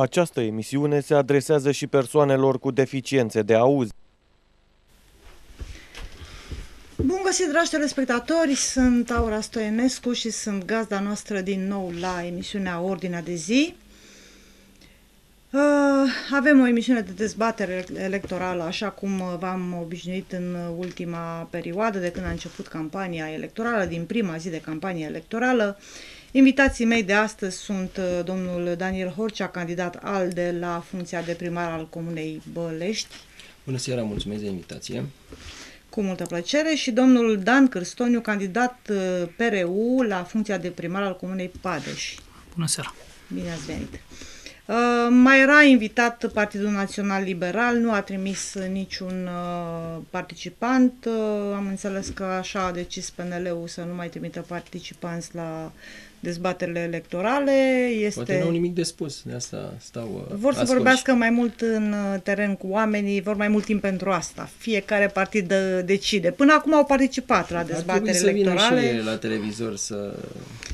Această emisiune se adresează și persoanelor cu deficiențe de auz. Bun găsit, dragi telespectatori! Sunt Aura Stoienescu și sunt gazda noastră din nou la emisiunea Ordinea de zi. Uh, avem o emisiune de dezbatere electorală, așa cum v-am obișnuit în ultima perioadă, de când a început campania electorală, din prima zi de campanie electorală. Invitații mei de astăzi sunt uh, domnul Daniel Horcea, candidat al de la funcția de primar al Comunei Bălești. Bună seara, mulțumesc de invitație. Cu multă plăcere și domnul Dan Cârstoniu, candidat uh, PRU la funcția de primar al Comunei Padeș. Bună seara! Bine ați venit! Uh, mai era invitat Partidul Național Liberal, nu a trimis niciun uh, participant. Uh, am înțeles că așa a decis PNL-ul să nu mai trimită participanți la dezbaterile electorale. Este... Poate nu au nimic de spus, de asta stau uh, Vor să asculți. vorbească mai mult în uh, teren cu oamenii, vor mai mult timp pentru asta. Fiecare partid uh, decide. Până acum au participat la Ar trebui dezbaterile să vină electorale. și la televizor să,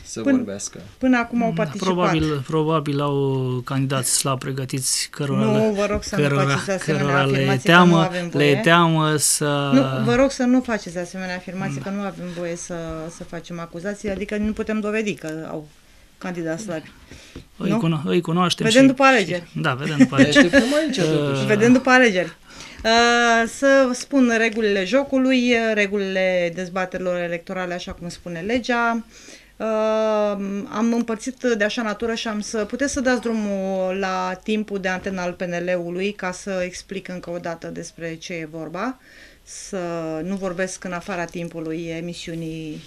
să Până- vorbească. Până acum au Da, participat. Probabil, probabil au candidați slab pregătiți cărora, Nu, le- vă rog să nu cărora, faceți asemenea cărora le afirmații, că nu teamă, avem voie. le teamă să... Nu, vă rog să nu faceți asemenea afirmații, că nu avem voie să, să facem acuzații, adică nu putem dovedi că au candidați slabi. îi, nu? cuno- îi cunoaștem Vedem și, după alegeri. Și, da, vedem după Ne alegeri. așteptăm aici totuși. Vedem după alegeri. Uh, să spun regulile jocului, uh, regulile dezbaterilor electorale, așa cum spune legea. Uh, am împărțit de așa natură și am să puteți să dați drumul la timpul de antenă al PNL-ului ca să explic încă o dată despre ce e vorba, să nu vorbesc în afara timpului emisiunii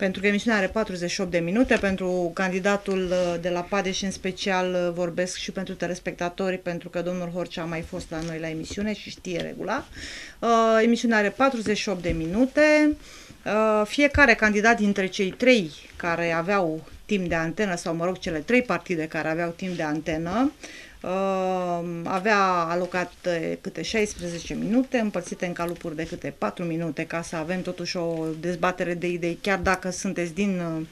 pentru că emisiunea are 48 de minute, pentru candidatul uh, de la Padeș și în special uh, vorbesc și pentru telespectatori, pentru că domnul Horcea a mai fost la noi la emisiune și știe regula. Uh, emisiunea are 48 de minute. Uh, fiecare candidat dintre cei trei care aveau timp de antenă, sau mă rog, cele trei partide care aveau timp de antenă, Uh, avea alocat eh, câte 16 minute, împărțite în calupuri de câte 4 minute, ca să avem totuși o dezbatere de idei, chiar dacă sunteți din uh,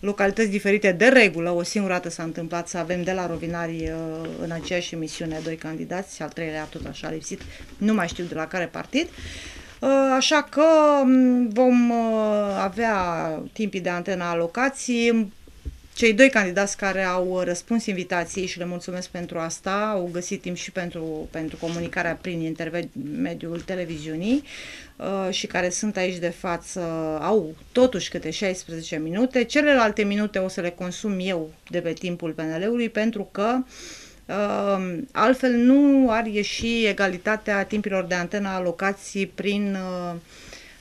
localități diferite de regulă. O singură dată s-a întâmplat să avem de la Rovinari uh, în aceeași emisiune doi candidați și al treilea tot așa a lipsit, nu mai știu de la care partid. Uh, Așa că m, vom uh, avea timpii de antenă alocații. Cei doi candidați care au răspuns invitației și le mulțumesc pentru asta, au găsit timp și pentru, pentru comunicarea prin intermediul televiziunii uh, și care sunt aici de față, au totuși câte 16 minute. Celelalte minute o să le consum eu de pe timpul PNL-ului pentru că Uh, altfel nu ar ieși egalitatea timpilor de antenă alocații prin uh,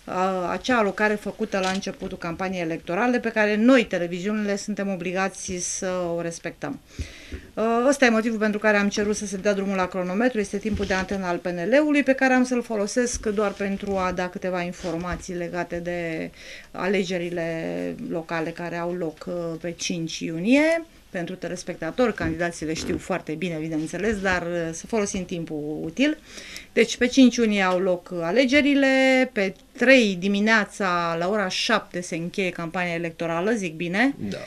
uh, acea alocare făcută la începutul campaniei electorale pe care noi, televiziunile, suntem obligați să o respectăm. Uh, Ăsta e motivul pentru care am cerut să se dea drumul la cronometru, este timpul de antenă al PNL-ului pe care am să-l folosesc doar pentru a da câteva informații legate de alegerile locale care au loc uh, pe 5 iunie pentru telespectatori, candidații le știu foarte bine, bineînțeles, dar uh, să folosim timpul util. Deci pe 5 iunie au loc alegerile, pe 3 dimineața la ora 7 se încheie campania electorală, zic bine. Da.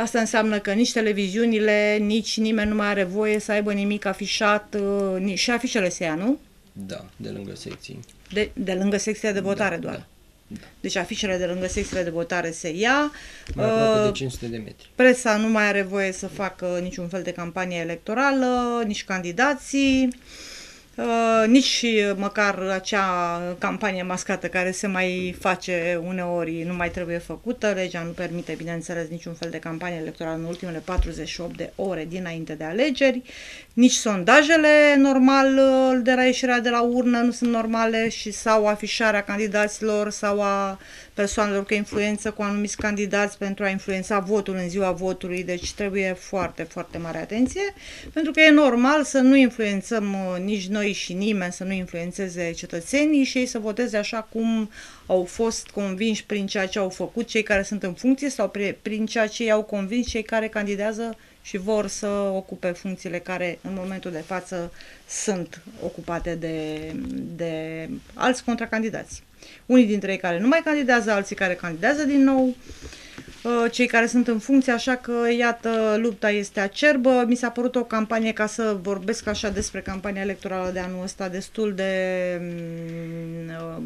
Asta înseamnă că nici televiziunile, nici nimeni nu mai are voie să aibă nimic afișat, uh, ni- și afișele se ia, nu? Da, de lângă secții. De, de lângă secția de votare Da, doar. da, da. Deci afișele de lângă secțiile de votare se ia. Mai aproape Uh, de 500 de metri. Presa nu mai are voie să facă niciun fel de campanie electorală, nici candidații, uh, nici uh, măcar acea campanie mascată care se mai face uneori nu mai trebuie făcută. Legea nu permite, bineînțeles, niciun fel de campanie electorală în ultimele 48 de ore dinainte de alegeri. Nici sondajele normal uh, de la ieșirea de la urnă nu sunt normale și sau afișarea candidaților sau a persoanelor cu influență cu anumiți candidați pentru a influența votul în ziua votului, deci trebuie foarte, foarte mare atenție, pentru că e normal să nu influențăm uh, nici noi și nimeni, să nu influențeze cetățenii și ei să voteze așa cum au fost convinși prin ceea ce au făcut cei care sunt în funcție sau pri- prin ceea ce i-au convins cei care candidează și vor să ocupe funcțiile care în momentul de față sunt ocupate de, de alți contracandidați. Unii dintre ei care nu mai candidează, alții care candidează din nou. Uh, cei care sunt în funcție, așa că, iată, lupta este acerbă. Mi s-a părut o campanie, ca să vorbesc așa despre campania electorală de anul ăsta, destul de mm, uh,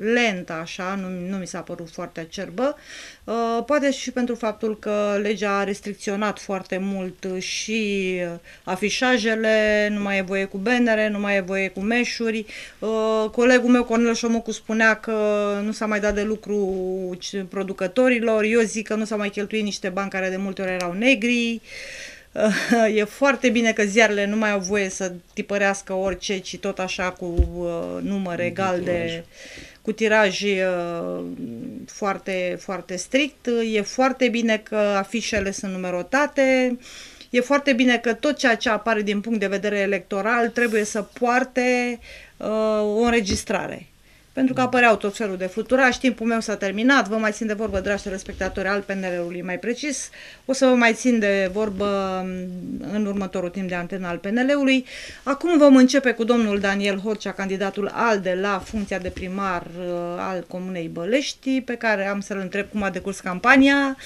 lentă, așa, nu, nu mi s-a părut foarte acerbă. Uh, Poate și pentru faptul că legea a restricționat foarte mult și afișajele, nu mai e voie cu bannere, nu mai e voie cu meșuri. Uh, Colegul meu, Cornel Șomocu, spunea că nu s-a mai dat de lucru c- producătorilor. Eu zic că nu s-au mai cheltuit niște bani care de multe ori erau negri. Uh, E foarte bine că ziarele nu mai au voie să tipărească orice, ci tot așa cu uh, număr egal de cu tiraj uh, foarte, foarte strict. E foarte bine că afișele sunt numerotate. E foarte bine că tot ceea ce apare din punct de vedere electoral trebuie să poarte uh, o înregistrare. Pentru că apăreau tot felul de fluturași, timpul meu s-a terminat, vă mai țin de vorbă, dragi telespectatori, al PNL-ului mai precis. O să vă mai țin de vorbă m, în următorul timp de antenă al PNL-ului. Acum vom începe cu domnul Daniel Horcea, candidatul ALDE la funcția de primar uh, al Comunei Bălești, pe care am să-l întreb cum a decurs campania,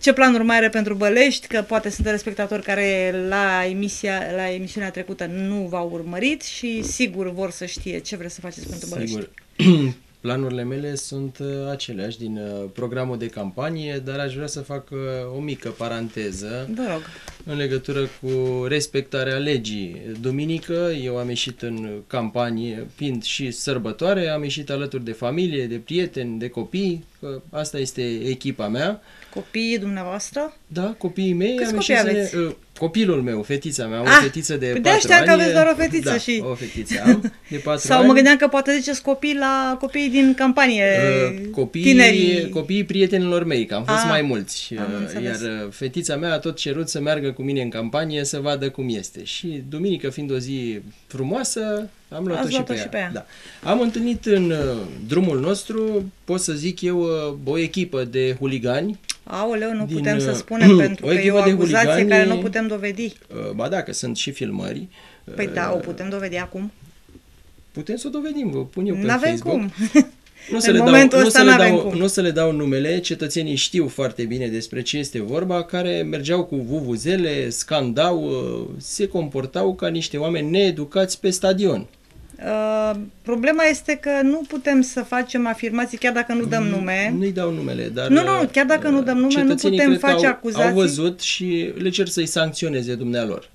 ce planuri mai are pentru Bălești, că poate sunt telespectatori care la, emisia, la emisiunea trecută nu v-au urmărit și sigur vor să știe ce vreți să faceți pentru Bălești. Sigur. Planurile mele sunt uh, aceleași din uh, programul de campanie, dar aș vrea să fac uh, o mică paranteză Vă rog. în legătură cu respectarea legii. Duminică eu am ieșit în campanie, fiind și sărbătoare, am ieșit alături de familie, de prieteni, de copii, că asta este echipa mea. Copiii dumneavoastră? Da, copiii mei Câți am copii ieșit să aveți? ne, uh, copilul meu, fetița mea, am Ah, o fetiță de păi de 4 știam ani. că aveți doar o fetiță da, și- o fetiță am, de 4 Sau ani. mă gândeam că poate ziceți copii la copiii din campanie, Uh, copiii, tinerii. copiii prietenilor mei, că am fost Ah, mai mulți. am Uh, înțeles. Iar uh, fetița mea a tot cerut să meargă cu mine în campanie să vadă cum este. Și duminică, fiind o zi frumoasă, am luat-o, Ați și, luat-o pe și ea. pe ea. Da. Am întâlnit în uh, drumul nostru, pot să zic eu, uh, o echipă de huligani. Aoleu, nu din, putem să uh, spunem pentru o că e o echipă de acuzație huligani- care nu putem dovedi. Uh, Ba da, că sunt și filmări. Păi Uh, da, o putem dovedi acum. Putem să o dovedim, vă pun eu pe N-avem Facebook. cum. Nu să, În le dau, momentul nu, ăsta să le n-avem dau, cum. nu să le dau numele, cetățenii știu foarte bine despre ce este vorba, care mergeau cu vuvuzele, scandau, uh, se comportau ca niște oameni needucați pe stadion. Uh, problema este că nu putem să facem afirmații chiar dacă nu dăm nume. Nu-i dau numele, dar... Nu, nu, chiar dacă nu dăm nume, nu cetățenii putem cred că face au, acuzații. Au văzut și le cer să-i sancționeze dumnealor.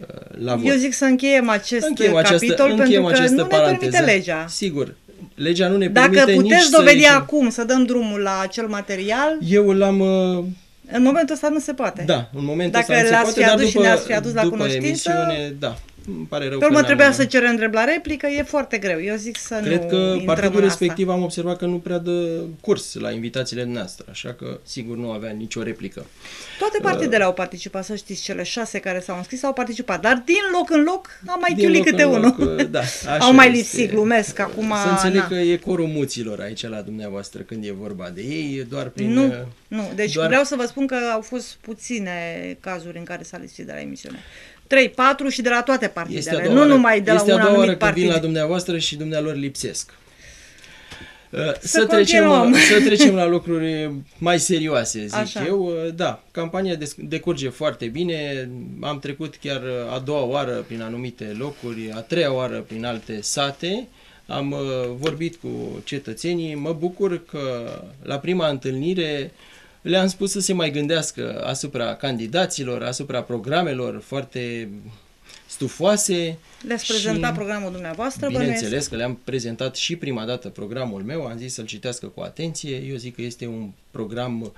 uh, La vot. Eu zic să încheiem acest Încheiem capitol încheiem pentru că această nu ne paranteză. permite legea. Sigur, legea nu ne Dacă permite nici puteți să dovedi ieșim. acum să dăm drumul la acel material, Eu l-am... uh, în momentul ăsta nu se poate. Da, în momentul Dacă ăsta nu se l-ați poate, fi dar adus și după, ne-ați fi adus la după cunoștință, emisiune, da, îmi pare rău Pe urmă că n-am- trebuia să cerem drept la replică, e foarte greu. Eu zic să Cred nu că intrăm partidul în asta. respectiv am observat că nu prea dă curs la invitațiile noastre, așa că sigur nu avea nicio replică. Toate partidele au participat, să știți, cele șase care s-au înscris au participat, dar din loc în loc am mai Din chiulit loc câte în unul. loc, da, așa au mai este. lipsit, glumesc, acum... Să înțeleg na. că e corul muților aici la dumneavoastră când e vorba de ei, doar prin... Nu, uh, nu. Deci doar- vreau să vă spun că au fost puține cazuri în care s-a lipsit de la emisiune. 3, 4 și de la toate Este a partidele, doua nu oară, numai de la este un a doua oară anumit că vin partid. la dumneavoastră și dumnealor lipsesc. Uh, Să Să, trecem, continuăm. să trecem la lucruri mai serioase, zic Așa. eu. Uh, Da, campania des- decurge foarte bine. Am trecut chiar uh, a doua oară prin anumite locuri, a treia oară prin alte sate. Am uh, vorbit cu cetățenii. Mă bucur că la prima întâlnire le-am spus să se mai gândească asupra candidaților, asupra programelor foarte stufoase. Le-ați și- prezentat programul dumneavoastră, bănuiesc? Bineînțeles că le-am prezentat și prima dată programul meu, am zis să-l citească cu atenție. Eu zic că este un program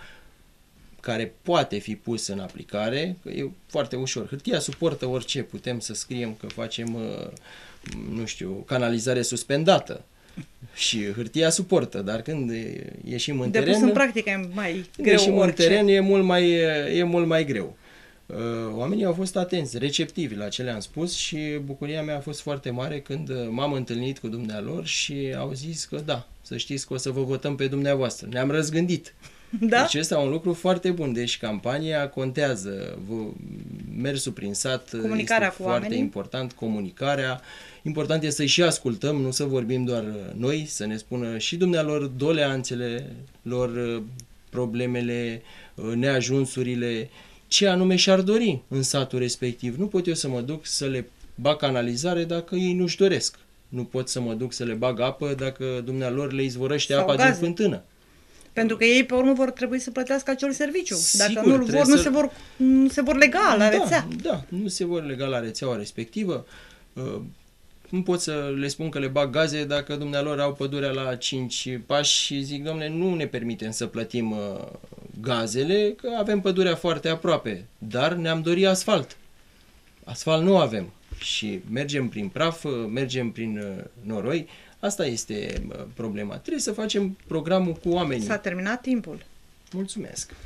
care poate fi pus în aplicare, că e foarte ușor. Hârtia suportă orice, putem să scriem că facem, uh, nu știu, canalizare suspendată. Și hârtia suportă, dar când e- ieșim în De teren... pus în practică e mai Când greu ieșim în orice. teren e mult mai, e mult mai greu. Uh, Oamenii au fost atenți, receptivi la ce le-am spus și bucuria mea a fost foarte mare când uh, m-am întâlnit cu dumnealor și au zis că da, să știți că o să vă votăm pe dumneavoastră. Ne-am răzgândit. Da? Deci ăsta e un lucru foarte bun. Deci campania contează. Vă- Mersul prin sat uh, Comunicarea este cu foarte oamenii. important, comunicarea. Important este să-i și ascultăm, nu să vorbim doar uh, noi, să ne spună și dumnealor doleanțele lor, uh, problemele, uh, neajunsurile, ce anume și-ar dori în satul respectiv. Nu pot eu să mă duc să le bag canalizare dacă ei nu-și doresc. Nu pot să mă duc să le bag apă dacă dumnealor le izvorăște Sau apa gaze. din fântână. Pentru că ei pe urmă vor trebui să plătească acel serviciu. Și Dacă Sigur, nu trebuie vor, nu să- se vor, nu se vor lega la rețea. Da, da, nu se vor lega la rețeaua respectivă. Uh, Nu pot să le spun că le bag gaze dacă dumnealor au pădurea la 5 pași și zic, domnule, nu ne permitem să plătim uh, gazele, că avem pădurea foarte aproape, dar ne-am dorit asfalt. Asfalt nu avem și mergem prin praf, uh, mergem prin uh, noroi. Asta este uh, problema. Trebuie să facem programul cu oamenii. S-a terminat timpul. Mulțumesc.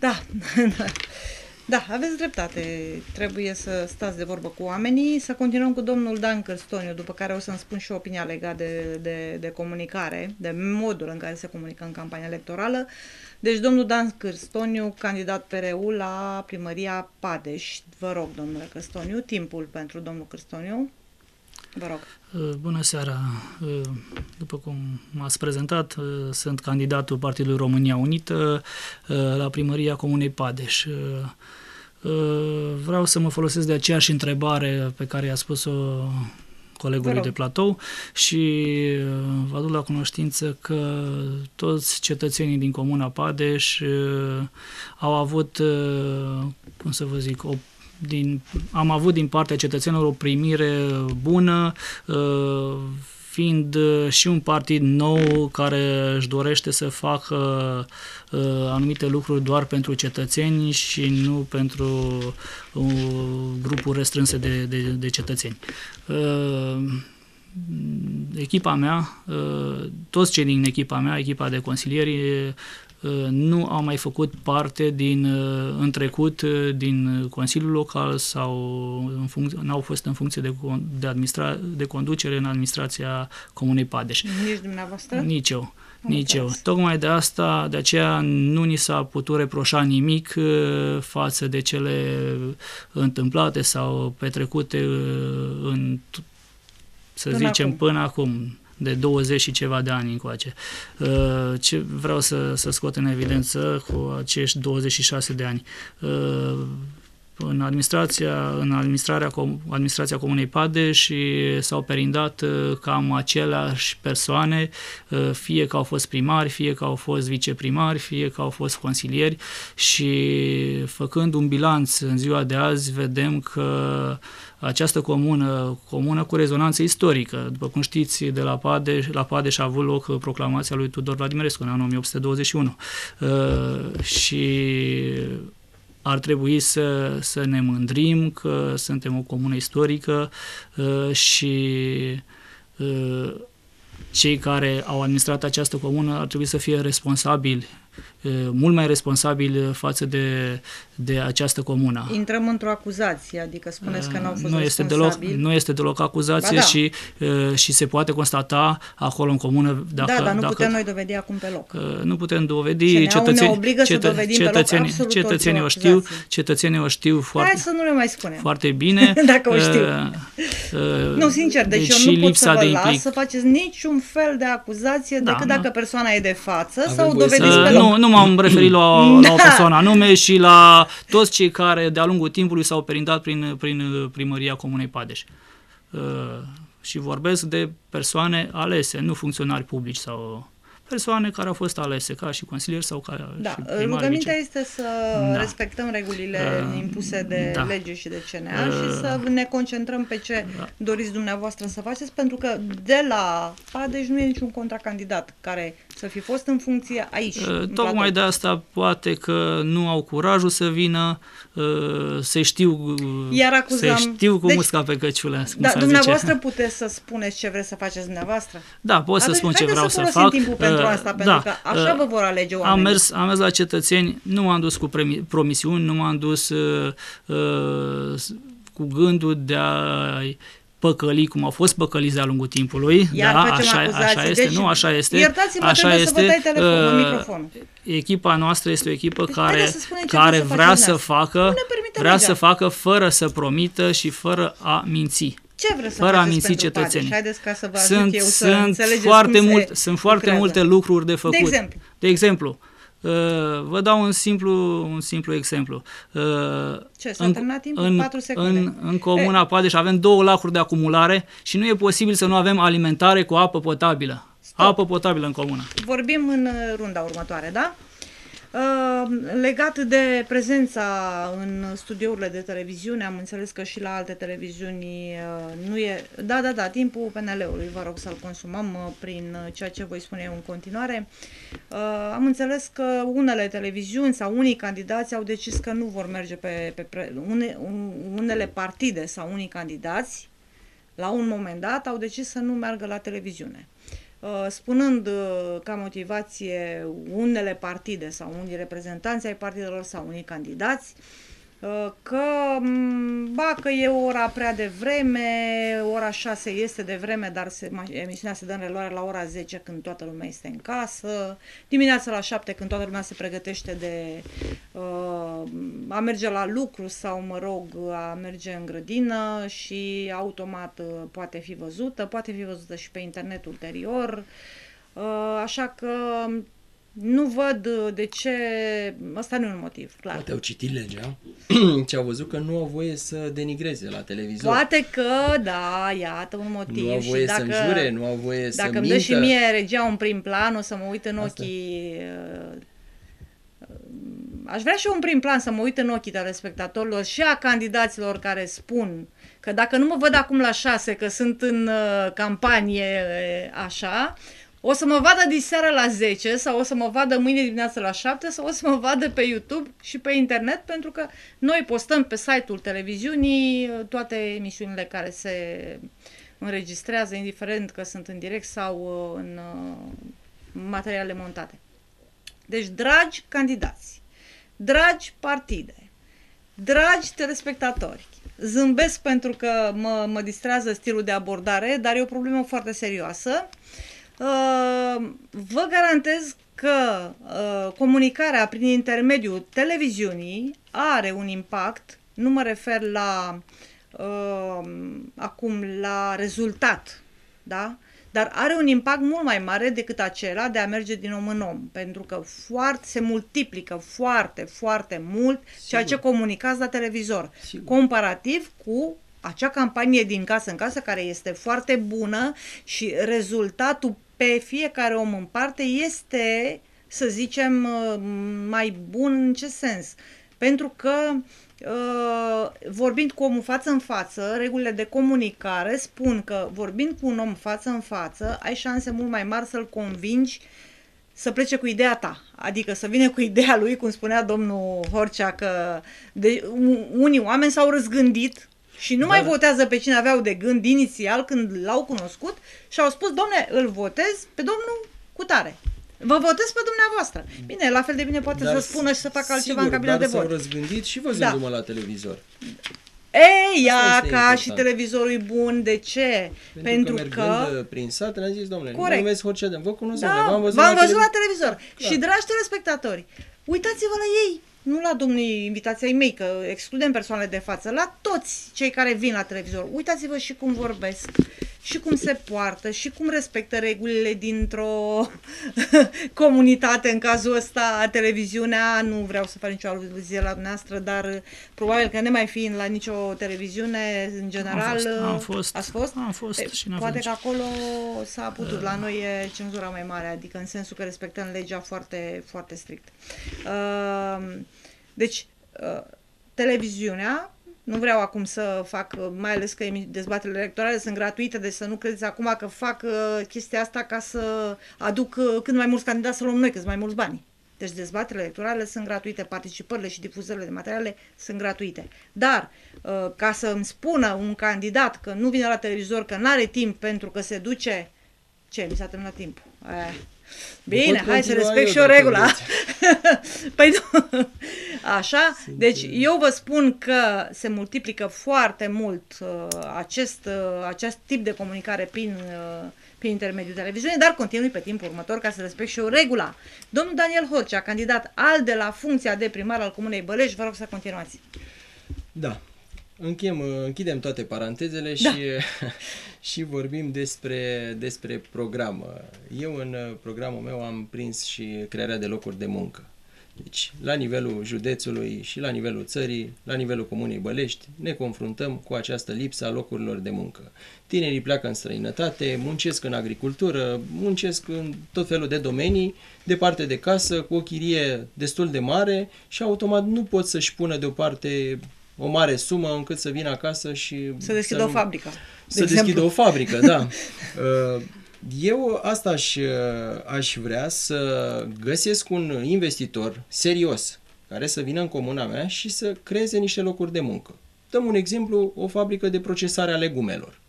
Da, da, aveți dreptate. Trebuie să stați de vorbă cu oamenii. Să continuăm cu domnul Dan Cârstoniu, după care o să-mi spun și eu opinia legată de, de, de comunicare, de modul în care se comunică în campania electorală. Deci, domnul Dan Cârstoniu, candidat PRU la primăria Padeș. Vă rog, domnule Cârstoniu, timpul pentru domnul Cârstoniu. Vă rog. Uh, Bună seara! Uh, După cum m-ați prezentat, uh, sunt candidatul Partidului România Unită uh, la primăria Comunei Padeș. Uh, uh, Vreau să mă folosesc de aceeași întrebare pe care i-a spus-o Vă colegului rog. de platou și uh, vă aduc la cunoștință că toți cetățenii din Comuna Padeș uh, au avut, uh, cum să vă zic, o din, am avut din partea cetățenilor o primire bună, uh, fiind uh, și un partid nou care își dorește să facă uh, anumite lucruri doar pentru cetățeni și nu pentru uh, grupuri restrânse de, de, de cetățeni. Uh, echipa mea, uh, toți cei din echipa mea, echipa de consilieri, uh, nu au mai făcut parte din uh, în trecut uh, din Consiliul Local sau în funcție, n-au fost în funcție de, con- de, administra, de conducere în administrația Comunei Padeș. Nici dumneavoastră? Nici eu. Am Nici eu. înțeles. Tocmai de asta, de aceea nu ni s-a putut reproșa nimic uh, față de cele întâmplate sau petrecute uh, în, t- să Până zicem, acum. până acum de 20 și ceva de ani încoace. Uh, Ce vreau să, să scot în evidență cu acești 26 de ani. Uh, În administrația, în administrarea, com- administrația Comunei Pade și s-au perindat uh, cam aceleași persoane, uh, fie că au fost primari, fie că au fost viceprimari, fie că au fost consilieri și făcând un bilanț în ziua de azi vedem că această comună, comună cu rezonanță istorică, după cum știți, de la Padeș, la Padeș a avut loc proclamația lui Tudor Vladimirescu în anul 1821 uh, și ar trebui să, să ne mândrim că suntem o comună istorică uh, și uh, cei care au administrat această comună ar trebui să fie responsabili, uh, mult mai responsabili față de, de această comună. Intrăm într-o acuzație, adică spuneți că n-au fost nu este, deloc, responsabili. nu este deloc acuzație Ba da. și, uh, și se poate constata acolo în comună dacă... da, dar nu dacă, putem noi dovedi acum pe loc. Uh, Nu putem dovedi, CNA-ul ne cetățenii, obligă să dovedim pe loc cetățenii, absolut cetățenii o orice știu, acuzație. cetățenii o știu foarte, Hai să nu le mai spunem. foarte bine. Dacă o știu. Uh, uh, Nu, sincer, deci, deci eu nu pot lipsa să vă de las implic. să faceți niciun fel de acuzație Da, decât da. dacă persoana e de față Avem sau o voie să- dovediți pe Uh, loc. nu, nu m-am referit la, la o Da. persoană anume și la toți cei care de-a lungul timpului s-au perindat prin, prin primăria Comunei Padeș. Uh, și vorbesc de persoane alese, nu funcționari publici sau persoane care au fost alese ca și consilieri sau ca Da, și primari, rugămintea vice- este să Da. respectăm regulile Uh, impuse de da. lege și de CNA și Uh, să ne concentrăm pe ce da. doriți dumneavoastră să faceți, pentru că de la Padeș nu e niciun contracandidat care să fi fost în funcție aici. Uh, în Tocmai platou. de asta poate că nu au curajul să vină, uh, se știu, uh, Iar acuzam- se știu cu Deci- musca pe căciulă, cum Da, s-ar dumneavoastră zice. puteți să spuneți ce vreți să faceți dumneavoastră. Da, pot să Atunci, spun ce haideți vreau să să, folosim fac. timpul pentru Uh, asta, pentru da, că așa uh, vă vor alege Am oamenii. mers, am mers la cetățeni, nu m-am dus cu premi- promisiuni, nu m-am dus uh, uh, s- cu gândul de a păcăli cum au fost păcăliți de-a lungul timpului. Iar da, facem așa, acuzații. așa este, Deci, nu, așa este. iertați-mă, așa trebuie să vă tai telefonul, uh, microfonul. Echipa noastră este o echipă Deci, care, haideți să spunem ce care vreți să vrea faceți să dumneavoastră. facă, Nu ne permite vrea legea. să facă fără să promită și fără a minți. Ce vreți să fără a faceți minți pentru cetățenii. Padeș? Haideți ca să vă ajut Sunt, eu să sunt înțelegeți foarte, cum mult, se sunt foarte lucrează. multe lucruri de făcut. De exemplu? De exemplu, Uh, vă dau un simplu, un simplu exemplu. Uh, Ce, s-a terminat timpul? În, Patru secunde. În, în comuna Padeș avem două lacuri de acumulare și nu e posibil să nu avem alimentare cu apă potabilă. Stop. Apă potabilă în comună. Vorbim în uh, runda următoare, da? Uh, legat de prezența în studiourile de televiziune, am înțeles că și la alte televiziuni uh, nu e... Da, da, da, timpul PNL-ului, vă rog să-l consumăm uh, prin uh, ceea ce voi spune eu în continuare. Uh, am înțeles că unele televiziuni sau unii candidați au decis că nu vor merge pe, pe pre, une, un, unele partide sau unii candidați la un moment dat au decis să nu meargă la televiziune. Uh, spunând uh, ca motivație unele partide sau unii reprezentanți ai partidelor sau unii candidați uh, că m, ba că e ora prea de vreme, ora 6 este de vreme, dar se, ma- emisiunea se dă în reluare la ora 10 când toată lumea este în casă, dimineața la 7 când toată lumea se pregătește de uh, a merge la lucru sau, mă rog, a merge în grădină și automat uh, poate fi văzută, poate fi văzută și pe internet ulterior, uh, așa că nu văd uh, de ce, ăsta nu e un motiv, clar. Poate au citit legea și au văzut că nu au voie să denigreze la televizor. Poate că, da, iată un motiv. nu au și voie dacă, să înjure, nu au voie să Dacă îmi mintă. dă și mie regia un prim plan, o să mă uit în Asta. ochii... uh, Aș vrea și eu un prim plan să mă uit în ochii telespectatorilor și a candidaților care spun că dacă nu mă văd acum la șase, că sunt în uh, campanie uh, așa, o să mă vadă diseară la 10 sau o să mă vadă mâine dimineață la 7 sau o să mă vadă pe YouTube și pe internet pentru că noi postăm pe site-ul televiziunii uh, toate emisiunile care se înregistrează, indiferent că sunt în direct sau uh, în uh, materiale montate. Deci, dragi candidați, dragi partide, dragi telespectatori, zâmbesc pentru că mă, mă distrează stilul de abordare, dar e o problemă foarte serioasă. Uh, Vă garantez că uh, comunicarea prin intermediul televiziunii are un impact, nu mă refer la uh, acum la rezultat, da? Dar are un impact mult mai mare decât acela de a merge din om în om, pentru că foarte, se multiplică foarte, foarte mult ceea ce comunicați la televizor, Sigur. comparativ cu acea campanie din casă în casă care este foarte bună și rezultatul pe fiecare om în parte este, să zicem, uh, mai bun în ce sens? Pentru că uh, vorbind cu omul față în față, regulile de comunicare spun că vorbind cu un om față în față, ai șanse mult mai mari să-l convingi să plece cu ideea ta, adică să vină cu ideea lui, cum spunea domnul Horcea, că de, u- unii oameni s-au răzgândit și nu Da, mai da. votează pe cine aveau de gând inițial când l-au cunoscut și au spus, domne, îl votez pe domnul Cutare. Vă votez pe dumneavoastră. Bine, la fel de bine poate Dar să spună și să facă altceva sigur, în cabina dar de s-au vot. răzgândit și văzându-mă la televizor. Ei, ia este ca important. și televizorul e bun. De ce? Pentru, că mergând uh, prin sat, le-am zis, domnule, nu mă Corect. numesc Horcea Vă cunosc, Da, domnule, v-am văzut, v-am la, văzut la televiz- televizor. Clar. Și dragi telespectatori, uitați-vă la ei, nu la domnii invitații ai mei, că excludem persoanele de față, la toți cei care vin la televizor. Uitați-vă și cum vorbesc, și cum se poartă, și cum respectă regulile dintr-o comunitate, în cazul ăsta televiziunea, nu vreau să fac nicio aluzie la dumneavoastră, dar uh, probabil că ne mai fiind la nicio televiziune, în general, fost, am uh, fost, ați fost? am fost E, și n-avem Poate ce. că acolo s-a putut, la noi e cenzura mai mare, adică în sensul că respectăm legea foarte, foarte strict. Uh, Deci, uh, televiziunea, nu vreau acum să fac, uh, mai ales că emi- dezbaterile electorale sunt gratuite, deci să nu credeți acum că fac uh, chestia asta ca să aduc uh, cât mai mulți candidați să luăm noi, cât mai mulți bani. Deci dezbaterile electorale sunt gratuite, participările și difuzările de materiale sunt gratuite. Dar, uh, ca să îmi spună un candidat că nu vine la televizor, că nu are timp pentru că se duce... Ce? Mi s-a terminat timpul. Eh. Bine, pot hai să continua respect eu și o dacă regulă. vreți. păi nu. Așa? Sunt, Deci uh, eu vă spun că se multiplică foarte mult uh, acest, uh, acest tip de comunicare prin, uh, prin intermediul televiziunii, dar continui pe timpul următor ca să respect și eu regula. Domnul Daniel Horcea, candidat al de la funcția de primar al Comunei Bălești, vă rog să continuați. Da. Închem, închidem toate parantezele Da. și, și vorbim despre, despre program. Eu în programul meu am prins și crearea de locuri de muncă. Deci, la nivelul județului și la nivelul țării, la nivelul Comunei Bălești, ne confruntăm cu această lipsă a locurilor de muncă. Tinerii pleacă în străinătate, muncesc în agricultură, muncesc în tot felul de domenii, departe de casă, cu o chirie destul de mare și automat nu pot să-și pună deoparte o mare sumă încât să vină acasă și... Să deschidă să o nu- fabrică. să exemplu. deschidă o fabrică, da. Uh, Eu asta aș, uh, aș vrea să găsesc un investitor serios care să vină în comuna mea și să creeze niște locuri de muncă. Dăm un exemplu, o fabrică de procesare a legumelor.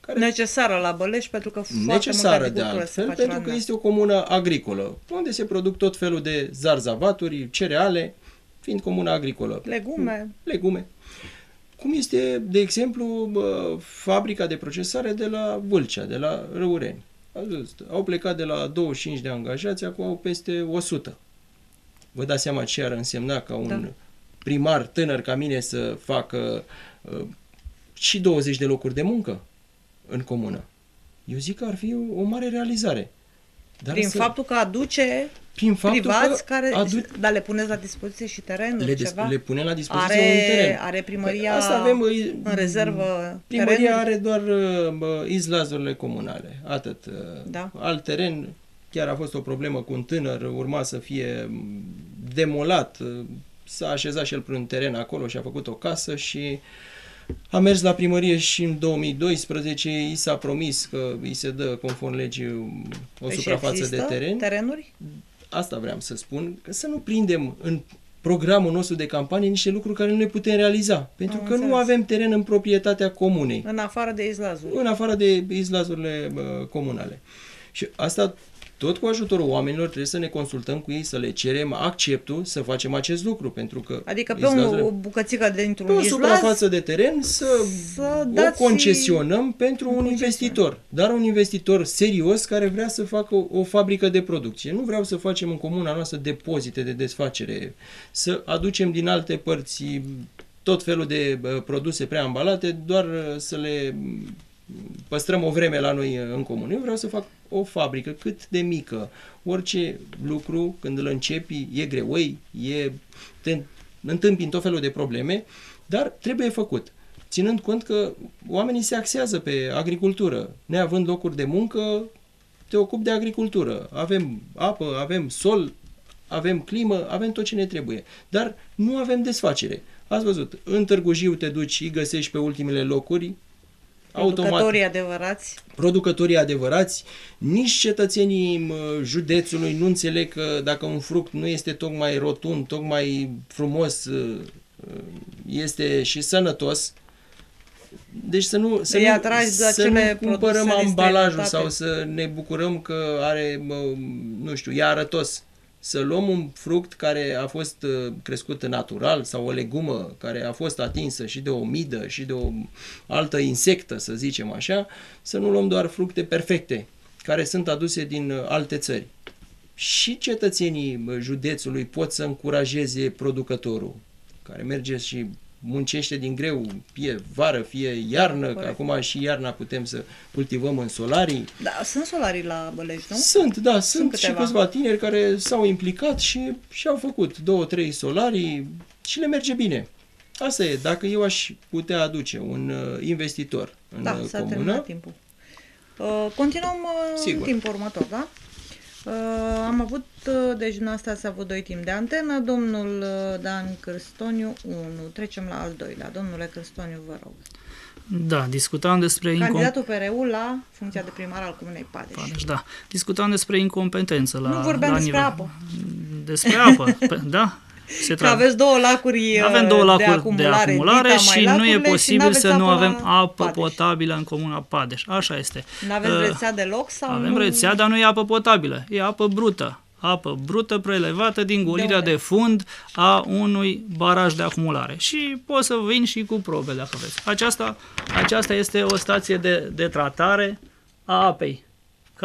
Care Necesară la Bălești pentru că foarte necesară multă de agricultură se altfel, face pentru la că noi. este o comună agricolă, unde se produc tot felul de zarzavaturi, cereale, fiind comună agricolă. Legume. Legume. Cum este, de exemplu, bă, fabrica de procesare de la Vâlcea, de la Răureni. Ați văzut, Au plecat de la 25 de angajați, acum au peste 100. Vă dați seama ce ar însemna ca un Da. primar tânăr ca mine să facă uh, și 20 de locuri de muncă în comună. Eu zic că ar fi o, o mare realizare. Dar Prin să- faptul că aduce prin faptul privați că care... adu- Dar le puneți la dispoziție și terenuri, le, des- ceva? le punem la dispoziție un teren. are, are primăria Păi Asta avem îi- în rezervă Primăria terenuri? are doar uh, bă, izlazurile comunale, atât. uh, Da. Alt teren, chiar a fost o problemă cu un tânăr, urma să fie m, demolat, uh, s-a așezat și el pe un teren acolo și a făcut o casă și a mers la primărie și în 2012 i s-a promis că îi se dă conform legii o Păi și suprafață de există teren. terenuri? Asta vreau să spun, că să nu prindem în programul nostru de campanie niște lucruri care nu le putem realiza, pentru Am că nu înțeles. avem teren în proprietatea comunei În afară de izlazuri. în afară de izlazurile bă, comunale. Și asta tot cu ajutorul oamenilor trebuie să ne consultăm cu ei, să le cerem acceptul să facem acest lucru, pentru că Adică pe izlazurile- o, o bucățică dintr-un pe o izlaz, suprafață de teren să, să o dați concesionăm pentru un concesiune. investitor, dar un investitor serios care vrea să facă o, o fabrică de producție. Nu vreau să facem în comuna noastră depozite de desfacere, să aducem din alte părți tot felul de bă, produse preambalate, doar uh, să le m, păstrăm o vreme la noi uh, în comun. Eu vreau să fac o fabrică cât de mică. Orice lucru, când îl începi, e greoi, e, te întâmpini tot felul de probleme, dar trebuie făcut. Ținând cont că oamenii se axează pe agricultură. Neavând locuri de muncă, te ocupi de agricultură. Avem apă, avem sol, avem climă, avem tot ce ne trebuie. Dar nu avem desfacere. Ați văzut, în Târgu Jiu te duci, îi găsești pe ultimele locuri, automat producătorii adevărați. producătorii adevărați, nici cetățenii mă, județului nu înțeleg că dacă un fruct nu este tocmai rotund, tocmai frumos, uh, uh, este și sănătos, deci să nu, să Îi nu, atragi de să acele nu cumpărăm produse din ambalajul străinătate. sau să ne bucurăm că are, mă, nu știu, e arătos. Să luăm un fruct care a fost uh, crescut natural sau o legumă care a fost atinsă și de o midă și de o altă insectă, să zicem așa, să nu luăm doar fructe perfecte care sunt aduse din uh, alte țări. Și cetățenii uh, județului pot să încurajeze producătorul care merge și muncește din greu, fie vară, fie iarnă, că corect. acum și iarna putem să cultivăm în solarii. Da, sunt solarii la Bălești, nu? Sunt, da, sunt, și câteva. câțiva tineri care s-au implicat și și-au făcut două, trei solarii și le merge bine. Asta e, dacă eu aș putea aduce un uh, investitor în Da, uh, s-a comună, terminat timpul. Uh, continuăm uh, Sigur. în timpul următor, da? Uh, am avut, uh, deci dumneavoastră ați avut doi timp de antenă, domnul uh, Dan Cârstoniu 1. Trecem la al doilea. Domnule Cârstoniu, vă rog. Da, discutam despre incom- Candidatul PRU la funcția de primar al Comunei Padeș. Padeș, da. Discutam despre incompetență la Nu vorbeam la despre nivel... apă. Despre apă, pe, da. Se Că aveți două lacuri uh, avem două lacuri de acumulare, de acumulare Dita, și mai nu e lacurile, și posibil n-aveți să nu apă avem la apă Padeș. potabilă în comuna Padeș. Așa este. N-aveți Uh, rețea deloc? Sau Avem nu? rețea, dar nu e apă potabilă, e apă brută. Apă brută prelevată din golirea unde? de, fund a unui baraj de acumulare. Și pot să vin și cu probe dacă vreți. Aceasta, aceasta este o stație de, de tratare a apei.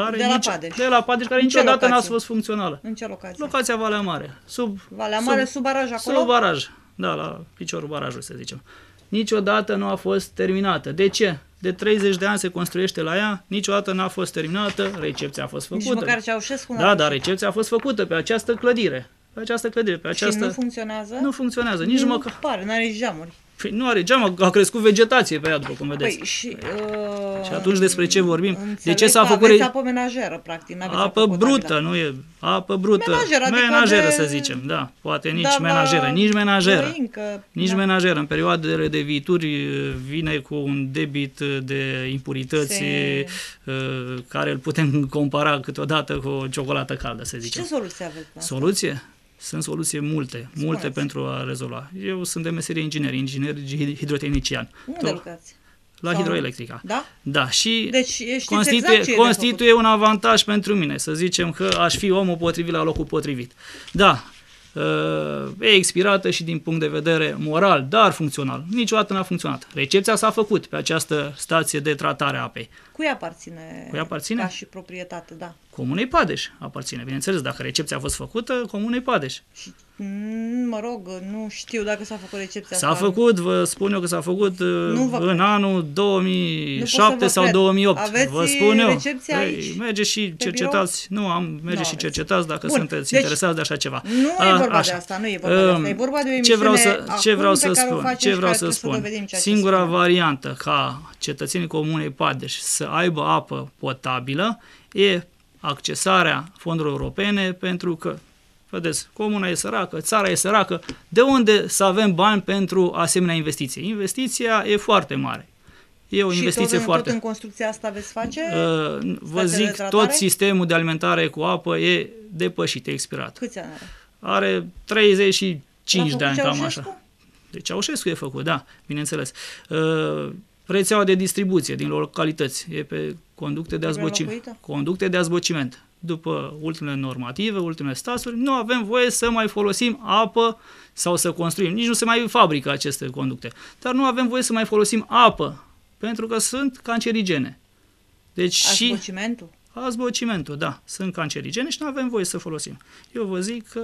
Care De la nici- Padeș. De la Padeș, care În ce niciodată n-a locație? fost funcțională. În ce locație? Locația Valea Mare, sub, Valea Mare, sub, baraj acolo? sub baraj. Da, la piciorul barajului, să zicem. Niciodată nu a fost terminată. De ce? De 30 de ani se construiește la ea, niciodată n-a fost terminată, recepția a fost Nici făcută. măcar Ceaușescu n-a Da, fost. dar recepția a fost făcută pe această clădire. pe această clădire, pe această... Și nu funcționează? nu funcționează, nici nu măcar. pare, nu are geamuri. Păi nu are geam, a crescut vegetație pe ea, după cum vedeți. Păi și, uh, Și atunci despre ce vorbim? De înțeleg ce s-a că făcut aveți re- apă menajeră, practic, n-aveți Apă potabilă. brută, nu e apă brută. Menajeră, adică menajeră, de- să zicem, da. Poate nici Da, la menajeră, nici menajeră. Dorincă, Nici da. menajeră. În perioadele de viituri vine cu un debit de impurități Se- uh, care îl putem compara câteodată cu o ciocolată caldă, să Și zicem. ce soluție aveți? la asta? Soluție? Sunt soluții multe, multe Spuneți. pentru a rezolva. Eu sunt de meserie inginer, inginer hidrotehnician. Unde Tot- lucrați? La Sau- hidroelectrica. Da? Da, și Deci știți constituie, exact ce e de constituie un avantaj pentru mine, să zicem că aș fi omul potrivit la locul potrivit. Da, uh, e expirată și din punct de vedere moral, dar funcțional. Niciodată n-a funcționat. Recepția s-a făcut pe această stație de tratare a apei. Cui aparține? Cui aparține? Ca și proprietate, da. Comunei Padeș aparține, bineînțeles, dacă recepția a fost făcută, Comunei Padeș. Și, mm, mă rog, nu știu dacă s-a făcut recepția S-a asta. făcut, vă spun eu că s-a făcut uh, Nu vă în cred. anul Nu pot 2007 să vă sau cred. 2008. Aveți vă spun eu. recepția Păi, aici, merge și pe cercetați. Nu, am merge Nu și aveți. cercetați dacă Bun, sunteți deci, interesați de așa ceva. Nu A, e vorba de așa. asta, nu e vorba de asta. E Um, vorba de o ce vreau emisiune să, ce acum vreau pe să care o spun? facem Ce și vreau care să trebuie spun? dovedim ceea ce Singura spunem. variantă ca cetățenii Comunei Padeș să aibă apă potabilă e accesarea fondurilor europene pentru că Vedeți, comuna e săracă, țara e săracă. De unde să avem bani pentru asemenea investiții? Investiția e foarte mare. E o și investiție tot, în- foarte... tot în construcția asta veți face? Uh, vă Stația de zic, tratare? tot sistemul de alimentare cu apă e depășit, e expirat. Câți ani are? Are 35 L-a de făcut ani, cam Ceaușescu? așa. De Ceaușescu e făcut, da, bineînțeles. Uh, rețeaua de distribuție din localități e pe conducte de Trebuie azbociment. înlocuită? Conducte de azbociment. După ultimele normative, ultimele staturi, nu avem voie să mai folosim apă sau să construim. Nici nu se mai fabrică aceste conducte. Dar nu avem voie să mai folosim apă, pentru că sunt cancerigene. Deci și Asbocimentul? azbocimentul, da, sunt cancerigene și nu avem voie să folosim. Eu vă zic că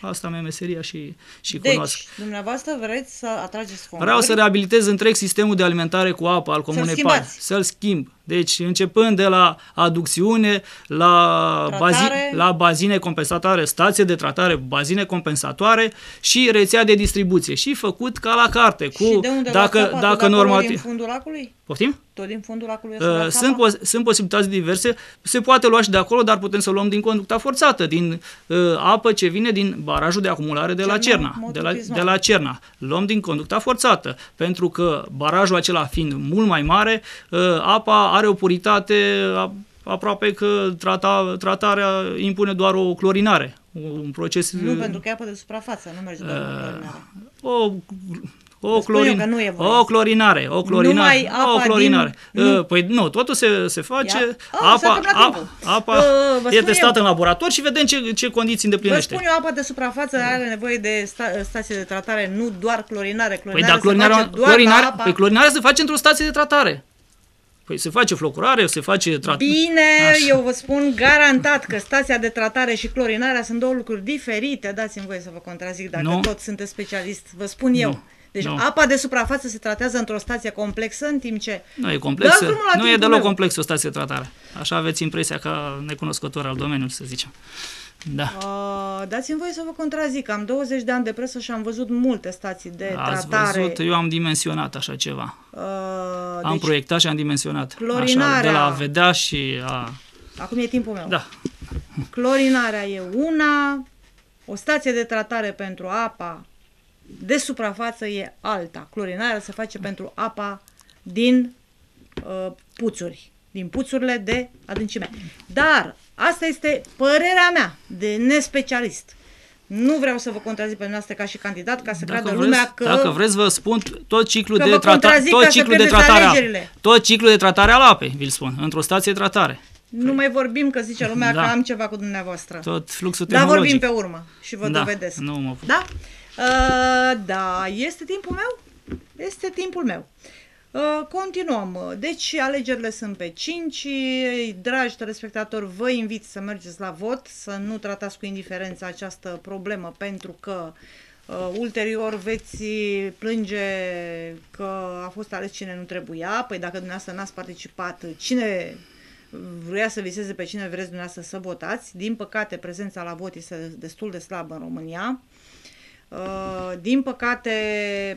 asta mi-e meseria și, și cunosc. Deci, dumneavoastră vreți să atrageți fonduri? Vreau să reabilitez întreg sistemul de alimentare cu apă al Comunei schimbați. Pari. Să-l schimb. Deci, începând de la aducțiune, la, Tratare. bazi, la bazine compensatoare, stație de tratare, bazine compensatoare și rețea de distribuție. Și făcut ca la carte. Cu, și de unde dacă, luați apa? Tot dacă de acolo normativ. din fundul lacului? Poftim? Tot din fundul lacului? Uh, sunt, pos- sunt posibilități diverse. Se poate lua și de acolo, dar putem să luăm din conducta forțată, din uh, apă ce vine din barajul de acumulare de la Cerna, Cerna. De la, Motopismal. de la Cerna. Luăm din conducta forțată, pentru că barajul acela fiind mult mai mare, uh, apa are o puritate a- aproape că trata, tratarea impune doar o clorinare. Un proces... Nu, uh, pentru că e apă de suprafață, nu merge doar cu clorinare. o, o, Vă spun eu clorin, că nu e voie. o clorinare, o clorinare, Numai apa o clorinare. din- Uh, nu. Păi nu, totul se, se face, Ia. Ah, s-a apa, întâmplat apa, timpul. apa Uh, vă e spun testată eu. în laborator și vedem ce, ce condiții Vă îndeplinește. spun eu, apa de suprafață are nevoie de sta- stație de tratare, nu doar clorinare. Păi Clorinare da, se clorinarea, face doar clorinare, la apa. păi clorinarea se face într-o stație de tratare. Păi se face flocurare, se face tratare. Bine, Așa. eu vă spun garantat că stația de tratare și clorinarea sunt două lucruri diferite. Dați-mi voie să vă contrazic dacă Nu. tot sunteți specialist. Vă spun eu. Nu. Deci Nu. apa de suprafață se tratează într-o stație complexă, în timp ce... Nu e complexă, Dați drumul la nu e timpul deloc meu. complexă o stație de tratare. Așa aveți impresia ca necunoscător al domeniului, să zicem. Da. Uh, dați-mi voie să vă contrazic. Am 20 de ani de presă și am văzut multe stații de Ați tratare. văzut, eu am dimensionat așa ceva. Uh, Am deci, proiectat și am dimensionat. Așa, de clorinarea- la a vedea și a... acum e timpul meu. Da, Clorinarea e una, o stație de tratare pentru apa de suprafață e alta. Clorinarea se face pentru apa din uh, puțuri, din puțurile de adâncime. Dar asta este părerea mea de nespecialist. Nu vreau să vă contrazic pe noastră ca și candidat, ca să Dacă creadă vreți, lumea că... dacă vreți, vă spun tot ciclul că de vă tratare, contrazic tot ca să ciclul de pierdeți tratare, a- alegerile. tot ciclul de tratare al apei, vi-l spun, într-o stație de tratare. Nu mai vorbim că zice lumea Da. că am ceva cu dumneavoastră. Tot fluxul Dar tehnologic. vorbim pe urmă și vă da, dovedesc. Nu mă Da? Uh, da, este timpul meu? Este timpul meu. Uh, continuăm. Deci, alegerile sunt pe 5. Dragi telespectatori, vă invit să mergeți la vot, să nu tratați cu indiferență această problemă, pentru că uh, ulterior veți plânge că a fost ales cine nu trebuia. Păi dacă dumneavoastră n-ați participat, cine vrea să viseze pe cine vreți dumneavoastră să votați. Din păcate, prezența la vot este destul de slabă în România. Uh, din păcate,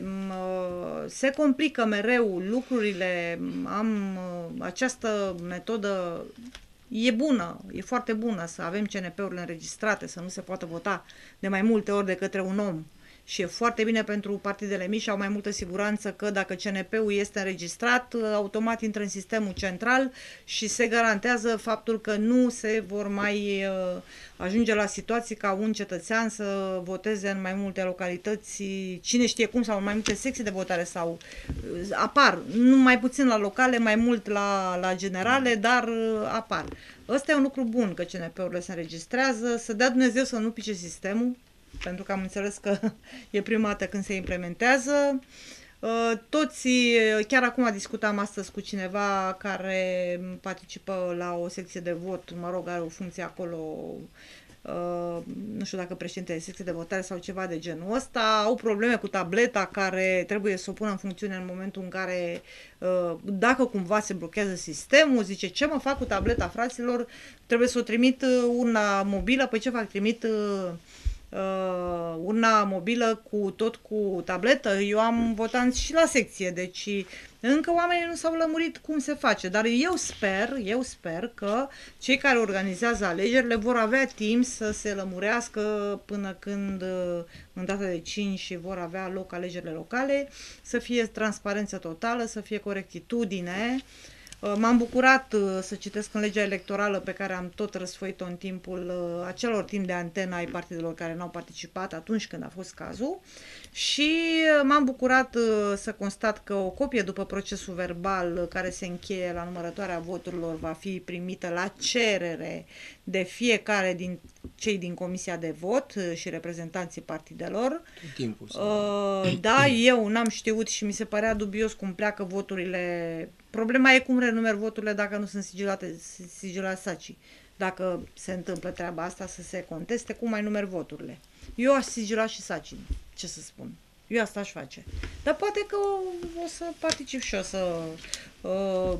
m, uh, se complică mereu lucrurile. Am uh, această metodă E bună, e foarte bună să avem CNP-urile înregistrate, să nu se poată vota de mai multe ori de către un om. Și e foarte bine pentru partidele mici, au mai multă siguranță că dacă CNP-ul este înregistrat, automat intră în sistemul central și se garantează faptul că nu se vor mai uh, ajunge la situații ca un cetățean să voteze în mai multe localități, cine știe cum, sau în mai multe secții de votare sau uh, apar, nu mai puțin la locale, mai mult la, la generale, dar uh, apar. Ăsta e un lucru bun că CNP-urile se înregistrează, să dea Dumnezeu să nu pice sistemul, pentru că am înțeles că e prima dată când se implementează. Uh, toți, chiar acum discutam astăzi cu cineva care participă la o secție de vot, mă rog, are o funcție acolo, uh, nu știu dacă președinte de secție de votare sau ceva de genul ăsta, au probleme cu tableta care trebuie să o pună în funcțiune în momentul în care, uh, dacă cumva se blochează sistemul, zice, ce mă fac cu tableta fraților, trebuie să o trimit una mobilă, păi ce fac, trimit uh, una mobilă cu tot cu tabletă. Eu am votat și la secție, deci încă oamenii nu s-au lămurit cum se face, dar eu sper, eu sper că cei care organizează alegerile vor avea timp să se lămurească până când uh, în data de 5 vor avea loc alegerile locale, să fie transparență totală, să fie corectitudine, uh, Uh, m-am bucurat uh, să citesc în legea electorală pe care am tot răsfoit-o în timpul uh, acelor timp de antena ai partidelor care n-au participat atunci când a fost cazul. Și m-am bucurat să constat că o copie după procesul verbal care se încheie la numărătoarea voturilor va fi primită la cerere de fiecare din cei din comisia de vot și reprezentanții partidelor. Tot timpul. Uh, da, eu n-am știut și mi se părea dubios cum pleacă voturile Problema e cum renumer voturile dacă nu sunt sigilate, sigilate sacii. Dacă se întâmplă treaba asta să se conteste, cum mai numer voturile. Eu aș sigila și sacii, ce să spun. Eu asta aș face. Dar poate că o, o să particip și eu să uh,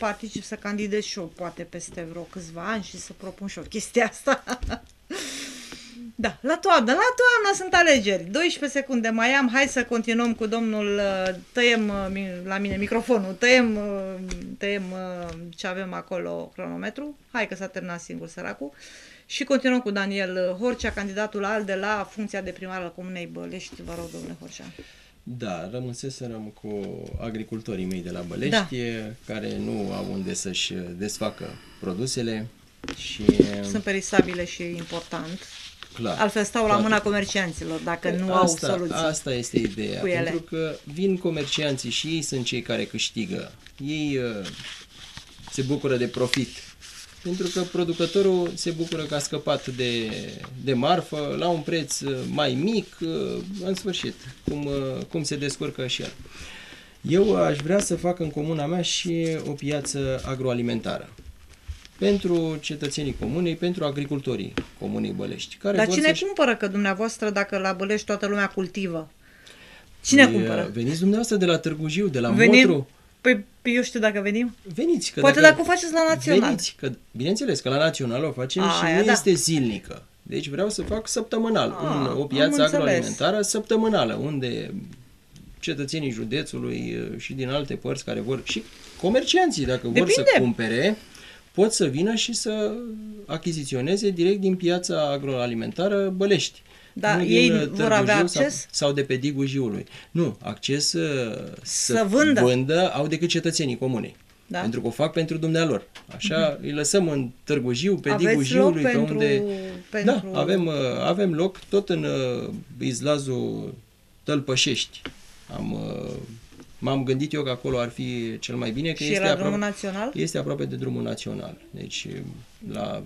particip să candidez și eu, poate peste vreo câțiva ani și să propun și eu chestia asta. Da, la toamnă, la toamnă sunt alegeri. 12 secunde mai am, hai să continuăm cu domnul, uh, tăiem uh, la mine microfonul, tăiem, uh, tăiem ce avem acolo, cronometru. Hai că s-a terminat singur săracul. Și continuăm cu Daniel Horcea, candidatul al de la funcția de primar al Comunei Bălești. Vă rog, domnule Horcea. Da, rămânseserăm cu agricultorii mei de la Bălești, da. care nu au unde să-și desfacă produsele. Și... Sunt perisabile și e important. Clar. Altfel stau la mâna comercianților dacă nu asta, au soluții. Asta este ideea. Cu ele. Pentru că vin comercianții și ei sunt cei care câștigă. Ei uh, se bucură de profit. Pentru că producătorul se bucură că a scăpat de, de marfă la un preț uh, mai mic, uh, în sfârșit, cum, uh, cum se descurcă și el. Eu aș vrea să fac în comuna mea și o piață agroalimentară pentru cetățenii comunei, pentru agricultorii comunei Bălești. Care Dar vor cine să-și... cumpără că dumneavoastră, dacă la Bălești toată lumea cultivă? Cine Păi, cumpără? Veniți dumneavoastră de la Târgu Jiu, de la Venim? Motru. Păi eu știu dacă venim. Veniți. Că Poate dacă o faceți la național. Veniți, că, bineînțeles că la național o facem A, și aia nu da. este zilnică. Deci vreau să fac săptămânal, A, un, o am piață înțeles. agroalimentară săptămânală, unde cetățenii județului uh, și din alte părți care vor, și comercianții, dacă vor să Depinde. cumpere, pot să vină și să achiziționeze direct din piața agroalimentară Bălești. Da, Nu ei din, uh, vor Târgu avea Jiu acces? Sau, sau de pe Digul Jiului. Nu, acces uh, să, Să vândă. vândă au decât cetățenii comunei. Da. Pentru că o fac pentru dumnealor. Așa îi lăsăm în Târgu Jiu, pe Aveți Digul loc Jiului, pe pentru- unde... pentru- Da, avem, uh, avem loc tot în uh, izlazul Tălpășești. Am, uh, m-am gândit eu că acolo ar fi cel mai bine, că Și este, la drumul aproape, național? este aproape de drumul național. Deci la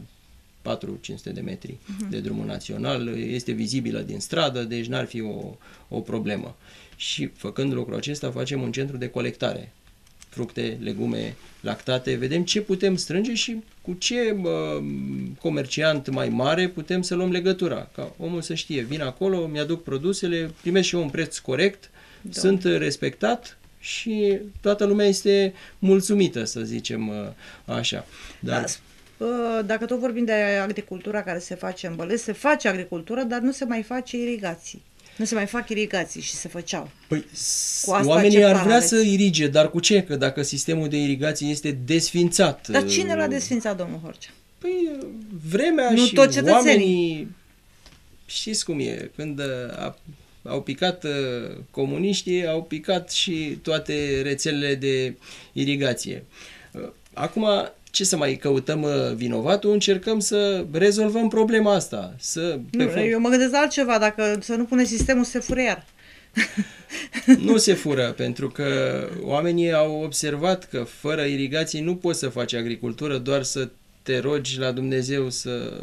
4-500 de metri Mhm. de drumul național, este vizibilă din stradă, deci n-ar fi o, o problemă. Și făcând lucrul acesta facem un centru de colectare fructe, legume, lactate, vedem ce putem strânge și cu ce uh, comerciant mai mare putem să luăm legătura. Ca omul să știe, vin acolo, mi-aduc produsele, primesc și eu un preț corect, Da. sunt respectat și toată lumea este mulțumită, să zicem uh, așa. Dar Da, Uh, Dacă tot vorbim de agricultura care se face în Bălesc, se face agricultură, dar nu se mai face irigații. Nu se mai fac irigații și se făceau. Păi, Cu asta oamenii ce ar plan vrea aveți? să irige, dar cu ce? Că dacă sistemul de irigație este desfințat. Dar cine uh, l-a desfințat, domnul Horcea? Păi, vremea Nu și toți cetățenii. oamenii... Știți cum e, când uh, a, au picat uh, comuniștii, au picat și toate rețelele de irigație. Uh, Acum, ce să mai căutăm uh, vinovatul? Încercăm să rezolvăm problema asta. Să, pe Nu, fond- eu mă gândesc la altceva, dacă să nu pune sistemul, se fură iar. Nu se fură, pentru că oamenii au observat că fără irigații nu poți să faci agricultură, doar să te rogi la Dumnezeu să...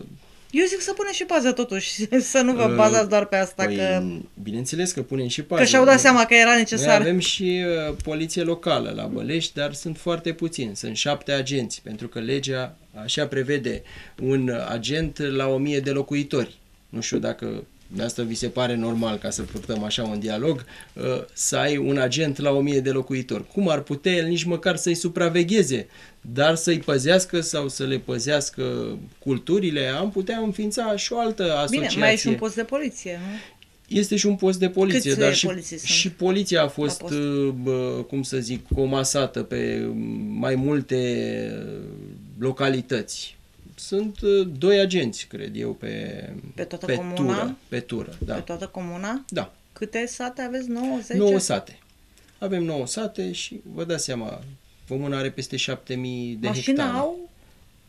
Eu zic să punem și pază totuși, să nu vă Uh, bazați doar pe asta, Păi, că, bineînțeles că punem și pază. că și-au dat Noi- seama că era Noi necesar. avem și uh, poliție locală la Bălești, dar sunt foarte puțini, sunt șapte agenți, pentru că legea așa prevede un agent la o mie de locuitori. Nu știu dacă de asta vi se pare normal, ca să purtăm așa un dialog, uh, să ai un agent la o mie de locuitori. Cum ar putea el nici măcar să-i supravegheze, dar să-i păzească sau să le păzească culturile? Am putea înființa și o altă asociație. Bine, mai e și un post de poliție, nu? Este și un post de poliție, Câți dar și, polițiști sunt și poliția a fost, la post? uh, bă, cum să zic, comasată pe mai multe uh, localități. Sunt uh, doi agenți, cred eu, pe, Pe toată pe comuna? tură. Pe tură, da. Pe toată comuna? Da, Câte sate aveți? 9, 10? 9 sate. Avem 9 sate și vă dați seama, Comuna are peste 7000 de Mașina hectare. au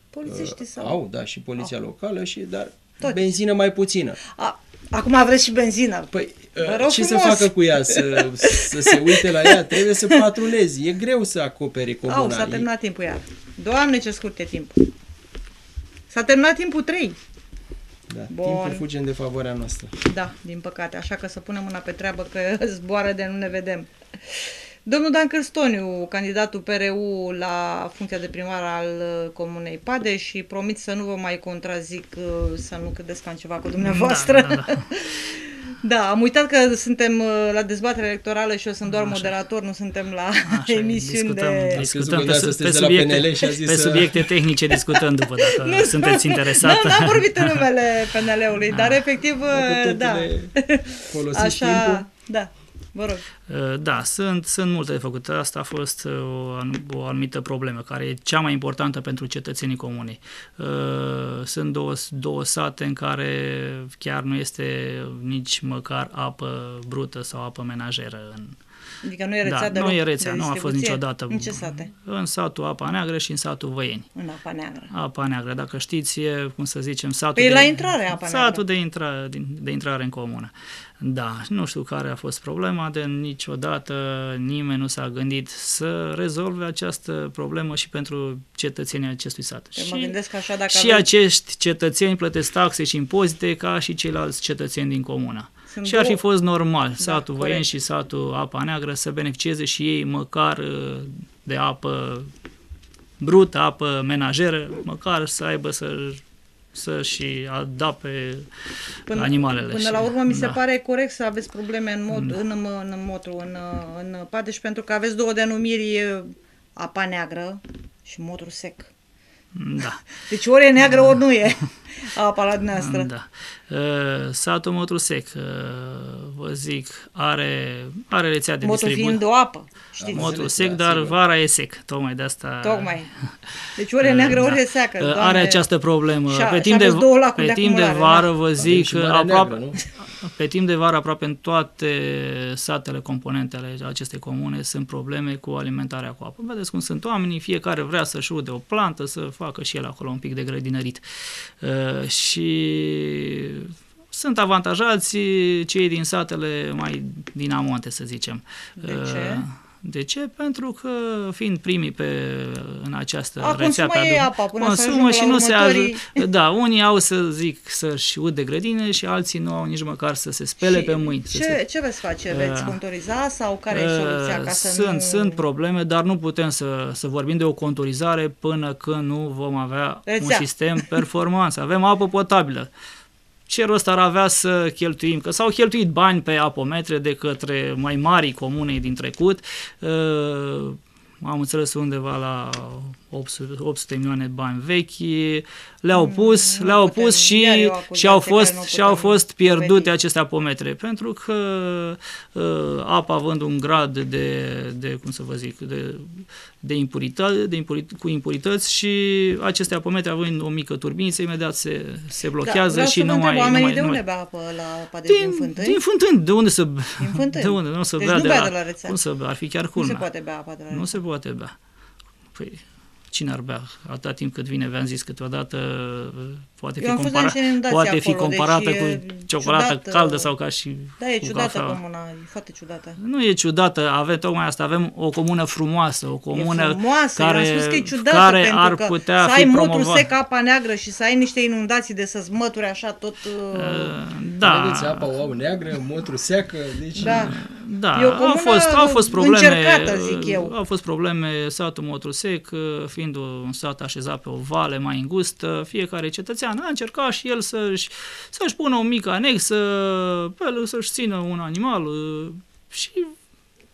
polițiștii sau? Au, da, și poliția locală, și dar Toți. benzină mai puțină. A, acum vreți și benzină. Păi, Vă rog ce să frumos. facă cu ea? Să, să se uite la ea? Trebuie să patrulezi. E greu să acoperi comuna. Au, s-a E- terminat timpul iar. Doamne, ce scurt e timpul. S-a terminat timpul 3. Da, Bun. timpul fuge în defavoarea noastră. Da, din păcate, așa că să punem mâna pe treabă că zboară de nu ne vedem. Domnul Dan Cârstoniu, candidatul PRU la funcția de primar al uh, Comunei Pade și promit să nu vă mai contrazic, uh, să nu credeți că am ceva cu dumneavoastră. Da, da, da. Da, am uitat că suntem uh, la dezbatere electorală și eu sunt doar Așa. moderator, nu suntem la Așa, e, emisiuni discutăm, de... discutăm Ați pe, crezut că su- de pe, asta sunteți de la subiecte, PNL și a zis pe să- subiecte tehnice discutăm după, dacă sunteți interesat. Nu, n-am vorbit în numele PNL-ului, dar efectiv, Dacă uh, tot da. le folosiți Așa, timpul. da, vă rog. Uh, Da, sunt, sunt multe de făcut. Asta a fost uh, o, anum- o anumită problemă, care e cea mai importantă pentru cetățenii comunei. Uh, Sunt două, două sate în care chiar nu este nici măcar apă brută sau apă menajeră în, Adică nu e rețea da, deloc nu e rețea, de nu a fost distribuție? niciodată. În ce sate? În satul Apa Neagră și în satul Văieni. În apa neagră. Apa Neagră, dacă știți, e, cum să zicem, satul Păi e de, la intrare Apa Neagră. Satul de, intra, din- de intrare în comună. Da, nu știu care a fost problema, de niciodată nimeni nu s-a gândit să rezolve această problemă și pentru cetățenii acestui sat. Păi mă gândesc așa dacă și avem- acești cetățeni plătesc taxe și impozite ca și ceilalți cetățeni din comună. Sunt și ar fi două- fost normal satul corect. Văien și satul Apa Neagră să beneficieze și ei măcar uh, de apă brută, apă menajeră, măcar să aibă să să și adape animalele. Până și, la urmă mi se da. pare corect să aveți probleme în mod, în, în, în motru, în, în Padeș, pentru că aveți două denumiri, e, apa neagră și motru sec. Da. Deci ori e neagră, ori nu e apa la dumneavoastră. Da. Uh, Satul Motrusec, uh, vă zic, are, are rețea de Motul distribuție. fiind o apă, știți? Mot- Motul Înțeles, sec, da, dar sigur. vara e sec. Tocmai de asta... Tocmai. Deci ori e neagră, ori e seacă. Uh, Doamne. Are această problemă. Și a- pe și timp, de, aveți două lacuri pe de timp de acumulare, vară, da. vă Avem zic, și Marea aproape, Neagră, nu? pe timp de vară, aproape în toate satele componente ale acestei comune sunt probleme cu alimentarea cu apă. Vedeți cum sunt oamenii, fiecare vrea să-și ude o plantă, să facă și el acolo un pic de grădinărit. Uh, și sunt avantajați cei din satele mai din amonte, să zicem. De ce? Uh, De ce? Pentru că fiind primii pe, în această A, rețea consumă pe ei adun- apa până să consumă ajungă și la nu se următorii. ajung, Da, unii au să zic să-și ude grădine și alții nu au nici măcar să se spele Și pe mâini. să Ce, se... ce veți face? Veți Uh, contoriza sau care e soluția ca să sunt, nu... sunt probleme, dar nu putem să, să vorbim de o conturizare până când nu vom avea Rețea. un sistem performant. Avem apă potabilă. Ce rost ar avea să cheltuim? Că s-au cheltuit bani pe apometre de către mai mari comune din trecut, uh, am înțeles undeva la 800, 800 milioane de bani vechi, le-au pus, nu le-au putem, pus și, iar e o și au acuzație fost, care nu și au putem fost pierdute dovedi. aceste apometre, pentru că uh, apa având un grad de, de cum să vă zic, de, de, impuritate, de impurit, cu impurități și aceste apometre având o mică turbiniță, imediat se, se blochează vreau și să vă nu întreb, mai... nu oamenii mai, de nu unde mai, bea apă la apa de din, fântâni? din fântâni, de unde să Din fântâni. De unde? Nu să Deci bea nu de bea la, de la rețea. Cum să bea? Ar fi chiar nu culmea. se poate bea apa de la Nu rețea. se poate bea. Păi, cine ar bea? Atâta timp cât vine, v-am zis, câteodată poate Eu fi, am fost compara- la niște inundații poate fi acolo, comparată deci cu e ciocolată ciudat, caldă uh, sau ca și Da, e cu ciudată cafea. comuna, e foarte ciudată. Nu e ciudată, avem tocmai asta, avem o comună frumoasă, o comună e frumoasă, care, eu am spus că e ciudată care pentru ar că putea să ai fi motru promovat. sec, apa neagră și să ai niște inundații de să-ți mături așa tot... Uh, Da, Vedeți, apa o au neagră, motru seacă, deci... da. Da, E o au comună fost, au fost probleme, încercată, zic eu. Au fost probleme, satul Motrusec, fiind un sat așezat pe o vale mai îngustă, fiecare cetățean a încercat și el să-și, să-și pună o mică anexă, pe el să-și țină un animal uh, și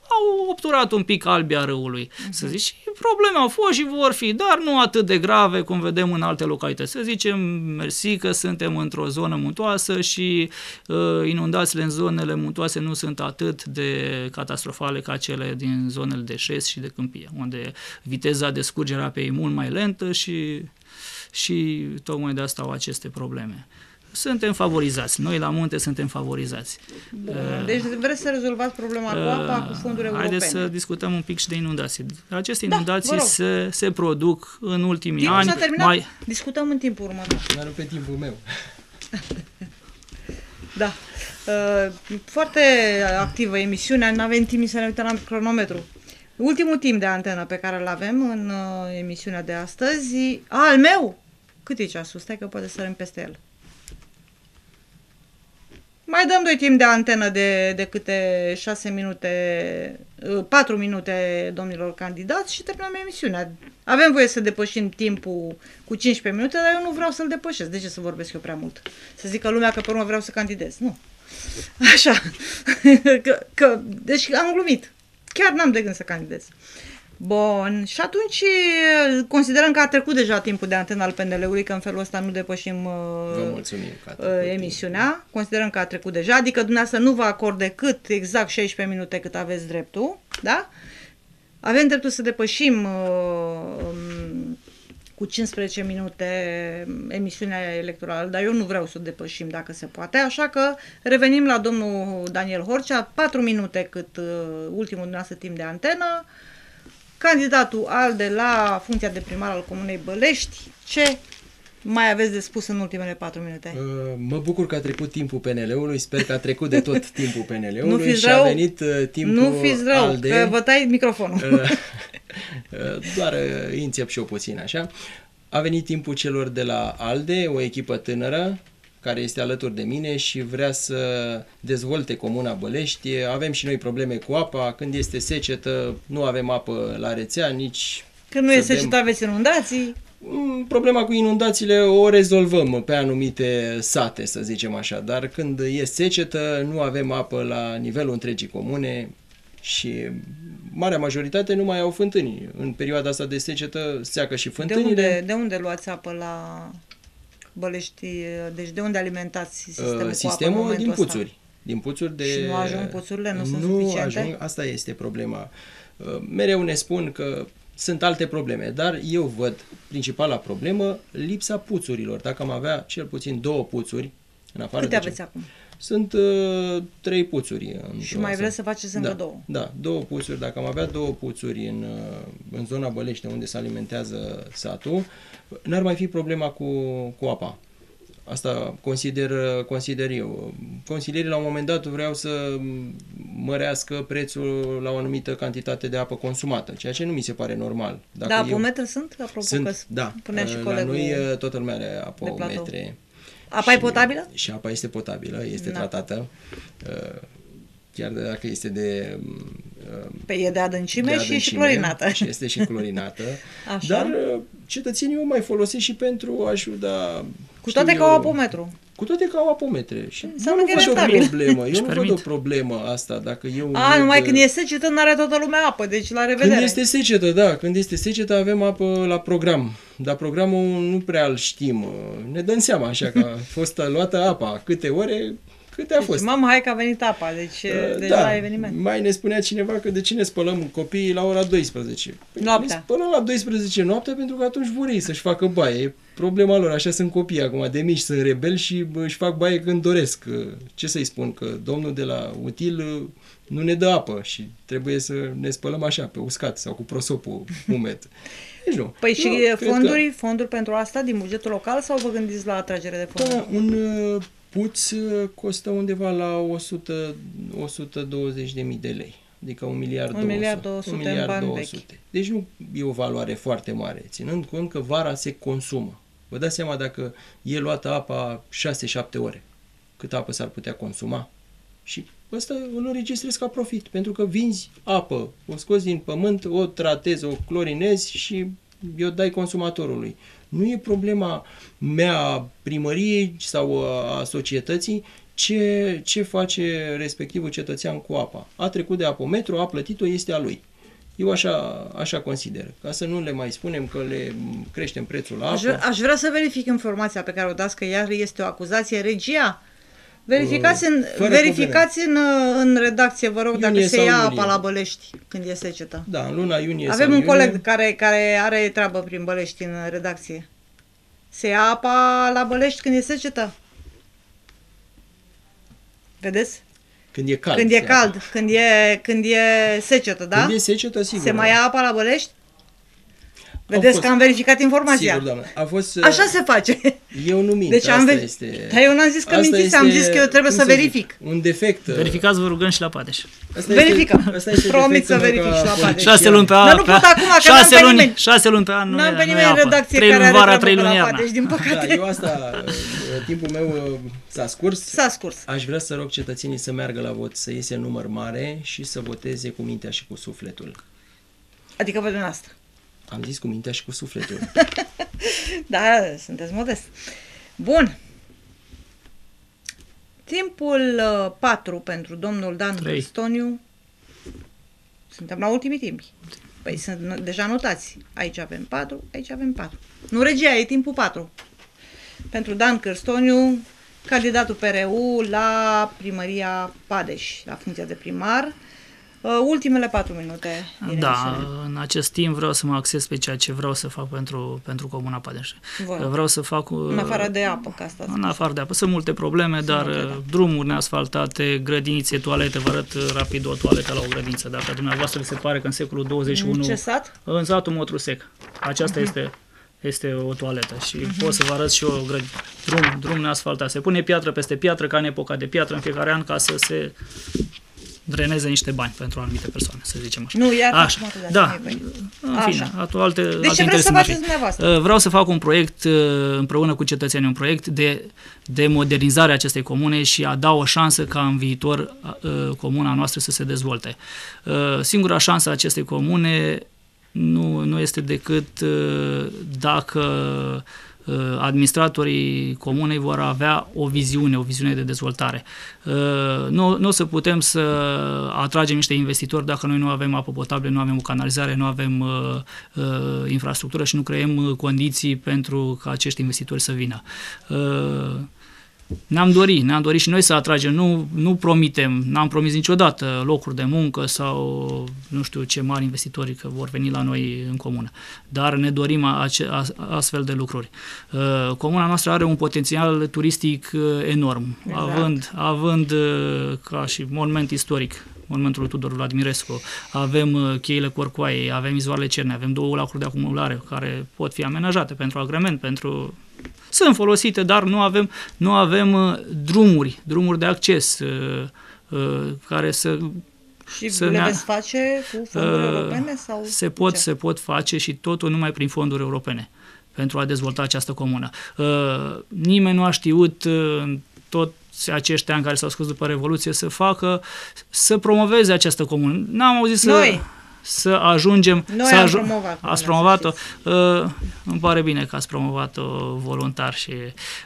au obturat un pic albia râului, uh-huh. să zic, și probleme au fost și vor fi, dar nu atât de grave cum vedem în alte localități. Să zicem, mersi că suntem într-o zonă muntoasă și uh, inundațiile în zonele muntoase nu sunt atât de catastrofale ca cele din zonele de șes și de câmpie, unde viteza de scurgere a apei e mult mai lentă și, și tocmai de asta au aceste probleme. Suntem favorizați. Noi la munte suntem favorizați. Bun. Deci vreți să rezolvați problema cu apa, cu fonduri europene. Uh, Haideți să discutăm un pic și de inundații. Aceste Da, inundații vă rog. se, se produc în ultimii Timpul ani. s-a terminat, Mai, discutăm în timpul următor. Dar nu pe timpul meu. Da. Uh, foarte activă emisiunea, nu avem timp să ne uităm la cronometru. Ultimul timp de antenă pe care îl avem în uh, emisiunea de astăzi, a, al meu! Cât e ceasul? Stai că poate sărim peste el. Mai dăm doi timp de antenă de, de câte 6 minute, 4 minute domnilor candidați și terminăm emisiunea. Avem voie să depășim timpul cu 15 minute, dar eu nu vreau să-l depășesc. De ce să vorbesc eu prea mult? Să zică lumea că pe urmă vreau să candidez. Nu. Așa. că, că, deci am glumit. Chiar n-am de gând să candidez. Bun, și atunci considerăm că a trecut deja timpul de antenă al PNL-ului, că în felul ăsta nu depășim Vă uh, mulțumim că a uh, trecut emisiunea. Considerăm că a trecut deja, adică dumneavoastră nu vă acord decât exact 16 minute cât aveți dreptul, da? Avem dreptul să depășim uh, um, cu 15 minute emisiunea electorală, dar eu nu vreau să o depășim dacă se poate, așa că revenim la domnul Daniel Horcea, 4 minute cât uh, ultimul dumneavoastră timp de antenă, candidatul ALDE la funcția de primar al Comunei Bălești, ce mai aveți de spus în ultimele 4 minute? Uh, Mă bucur că a trecut timpul PNL-ului, sper că a trecut de tot timpul Nu PNL-ului fiți și rău, a venit uh, timpul nu fiți rău, ALDE. că vă tai microfonul. Uh, uh, Doar uh, înțep și eu puțin așa. A venit timpul celor de la ALDE, o echipă tânără care este alături de mine și vrea să dezvolte Comuna Bălești. Avem și noi probleme cu apa, când este secetă nu avem apă la rețea, nici Când nu e să dăm- secetă, aveți inundații. Mm, Problema cu inundațiile o rezolvăm pe anumite sate, să zicem așa, dar când e secetă, nu avem apă la nivelul întregii comune și marea majoritate nu mai au fântâni. În perioada asta de secetă seacă și De fântânile. unde, de unde luați apă la Bălești? Deci de unde alimentați sistemul, Uh, cu apă în sistemul momentul din ăsta? puțuri. Din puțuri de... Și nu ajung puțurile? Nu sunt nu suficiente? Ajung, asta este problema. Uh, Mereu ne spun că sunt alte probleme, dar eu văd principala problemă lipsa puțurilor. Dacă am avea cel puțin două puțuri, în afară Câte de aveți ce- acum? Sunt uh, trei puțuri. În Și zona mai asta. vreți să faceți încă da, două? Da, două puțuri. Dacă am avea două puțuri în, uh, în zona Bălește, unde se alimentează satul, n-ar mai fi problema cu, cu apa. Asta consider, consider eu. Consilierii la un moment dat vreau să mărească prețul la o anumită cantitate de apă consumată, ceea ce nu mi se pare normal. Da, apometre sunt? Apropo Sunt, că da. punea și la colegul noi uh, toată lumea are platou. apometre. Apa e Și- potabilă? Și apa este potabilă, este Da. tratată. uh, Chiar dacă este de, uh, Pe e de adâncime, de și e și adâncime clorinată. Și este și clorinată. Așa. Dar uh, cetățenii o mai folosesc și pentru a ajuda... Cu știu toate că eu, au apometru. Cu toate că au apometre. Și eu Înseamnă nu că e văd o rentabil. problemă. Eu Și nu văd permit. o problemă asta. Dacă eu A, văd, numai când e secetă, nu are toată lumea apă, deci la revedere. Când este secetă, da, când este secetă avem apă la program, dar programul nu prea îl știm. Ne dăm seama așa că a fost luată apa, câte ore, câte a deci, fost. mamă, hai că a venit apa, deci Uh, deja da. eveniment. mai ne spunea cineva că de ce ne spălăm copiii la ora 12. Păi Noaptea. Ne spălăm la 12 noaptea pentru că atunci vor ei să-și facă baie. E problema lor, așa sunt copii acum, de mici sunt rebeli și bă, își fac baie când doresc. Ce să-i spun, că domnul de la util uh, nu ne dă apă și trebuie să ne spălăm așa, pe uscat sau cu prosopul umed. Deci nu. Păi și Eu cred fonduri, fonduri pentru asta din bugetul local sau vă gândiți la atragere de Că, fonduri? da, un uh, puț uh, costă undeva la 100, 120 de mii de lei. Adică un miliard Un miliard 200 un în miliard bani 200. Deci nu e o valoare foarte mare, ținând cont că vara se consumă. Vă dați seama dacă e luată apa 6-7 ore, cât apă s-ar putea consuma? Și ăsta îl înregistrezi ca profit, pentru că vinzi apă, o scoți din pământ, o tratezi, o clorinezi și o dai consumatorului. Nu e problema mea a primăriei sau a societății ce, ce face respectivul cetățean cu apa. A trecut de apometru, a plătit-o, este a lui. Eu așa, așa consider. Ca să nu le mai spunem că le creștem prețul la Aș, apă. vrea- aș vrea să verific informația pe care o dați, că iar este o acuzație. Regia, verificați în, Fără verificați în, în redacție, vă rog, dacă Iunie se sau ia iulie. apa la Bălești când e secetă. Da, în luna iunie Avem sau un iunie, coleg care, care are treabă prin Bălești în redacție. Se ia apa la Bălești când e secetă. Vedeți? Când e cald. când e se cald, când e, când e secetă, da? Când e secetă, sigur. Se da. mai ia apa la Bălești? Vedeți fost. că am verificat informația. Sigur, doamnă. A fost, Așa se face. Eu nu mint, Deci am asta veri- este... Dar eu n-am zis că asta mințiți, am este, zis că eu trebuie cum să zic, verific. Un defect. Verificați, vă rugăm și la Padeș. Asta Verificăm. Este, asta este Promit să defectul meu verific ca și la Padeș. politician. Șase luni pe Dar an. nu pe pot an- acum, că șase n-am pe luni, nimeni. șase luni pe an nu N-am e- pe nu e nimeni în apă. redacție Trei care luni are vara, treabă trei pe luni la iarna. Padeș, din Da, păcate. eu asta, uh, timpul meu uh, s-a scurs. S-a scurs. Aș vrea să rog cetățenii să meargă la vot, să iese în număr mare și să voteze cu mintea și cu sufletul. Adică pe dumneavoastră. Am zis cu mintea și cu sufletul. Da, sunteți modest. Bun. Timpul uh, 4 pentru domnul Dan Trei. Cristoniu. Suntem la ultimii timpi. Păi sunt no- deja notați. Aici avem 4, aici avem 4. Nu regia, e timpul 4. Pentru Dan Cârstoniu, candidatul PRU la primăria Padeș, la funcția de primar. Uh, ultimele 4 minute. din Da, emisiune. în acest timp vreau să mă acces pe ceea ce vreau să fac pentru, pentru Comuna Padeș. Vă. Vreau să fac... uh, În afară de apă, ca asta. În afară de apă. Sunt multe probleme, dar multe, uh, da. drumuri neasfaltate, grădinițe, toalete, vă arăt uh, rapid o toaletă la o grădiniță. Dacă dumneavoastră vi se pare că în secolul 21... În ce sat? În satul Motrusec. Aceasta este, este o toaletă și pot să vă arăt și o grăd, drum, drum neasfaltat. Se pune piatră peste piatră ca în epoca de piatră în fiecare an ca să se dreneze niște bani pentru anumite persoane, să zicem așa. Nu, iar Așa, acum te da, dați în Așa. fine, atu- alte, Deci alte ce vreți interese să n-ar fi. faceți dumneavoastră? Uh, Vreau să fac un proiect uh, împreună cu cetățenii, un proiect de, de modernizare a acestei comune și a da o șansă ca în viitor uh, comuna noastră să se dezvolte. Uh, Singura șansă a acestei comune nu, nu este decât uh, dacă uh, administratorii comunei vor avea o viziune, o viziune de dezvoltare. Uh, Nu, nu o să putem să atragem niște investitori dacă noi nu avem apă potabilă, nu avem o canalizare, nu avem uh, uh, infrastructură și nu creăm uh, condiții pentru ca acești investitori să vină. Uh, ne-am dorit, ne-am dorit și noi să atragem, nu, nu promitem, n-am promis niciodată locuri de muncă sau nu știu ce mari investitori că vor veni la noi în comună, dar ne dorim ace, as, astfel de lucruri. Uh, Comuna noastră are un potențial turistic uh, enorm, Exact. având, având uh, ca și monument istoric monumentul lui Tudor Vladimirescu, avem uh, cheile Corcoaiei, avem izvoarele Cerne, avem două lacuri de acumulare care pot fi amenajate pentru agrement, pentru sunt folosite, dar nu avem, nu avem uh, drumuri, drumuri de acces uh, uh, care să Și să le ne- veți face cu fonduri Uh, europene? sau se cu pot, ce? se pot face și totul numai prin fonduri europene pentru a dezvolta această comună. Uh, nimeni nu a știut uh, în toți acești ani care s-au scos după Revoluție să facă, să promoveze această comună. N-am auzit să... Noi. Să ajungem... Noi să am aju- promovat, Ați să promovat-o? știți. Uh, îmi pare bine că ați promovat-o voluntar și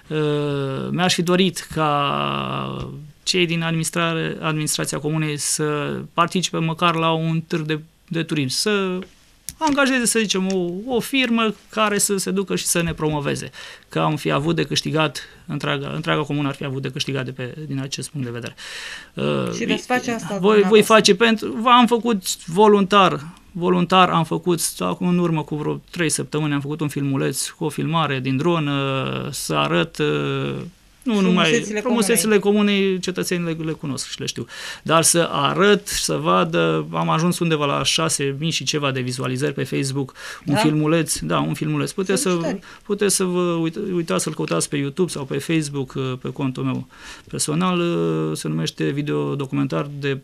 uh, mi-aș fi dorit ca cei din administrare, administrația comunei să participe măcar la un târg de, de turism, să angajeze, să zicem, o, o firmă care să se ducă și să ne promoveze. Că am fi avut de câștigat, întreaga, întreaga comună ar fi avut de câștigat de pe, din acest punct de vedere. Uh, Și veți face asta Voi, voi dumneavoastră. face pentru... V-am făcut voluntar, voluntar am făcut, acum în urmă cu vreo trei săptămâni, am făcut un filmuleț cu o filmare din dronă, să arăt uh, nu numai Frumusețile frumusețile comunei, cetățenii le, le cunosc și le știu. Dar să arăt, să vadă, am ajuns undeva la 6.000 și ceva de vizualizări pe Facebook, un Da? filmuleț, da, un filmuleț. Puteți să, Felicitări. puteți să vă uit, uitați să-l căutați pe YouTube sau pe Facebook, uh, pe contul meu personal, uh, se numește video documentar de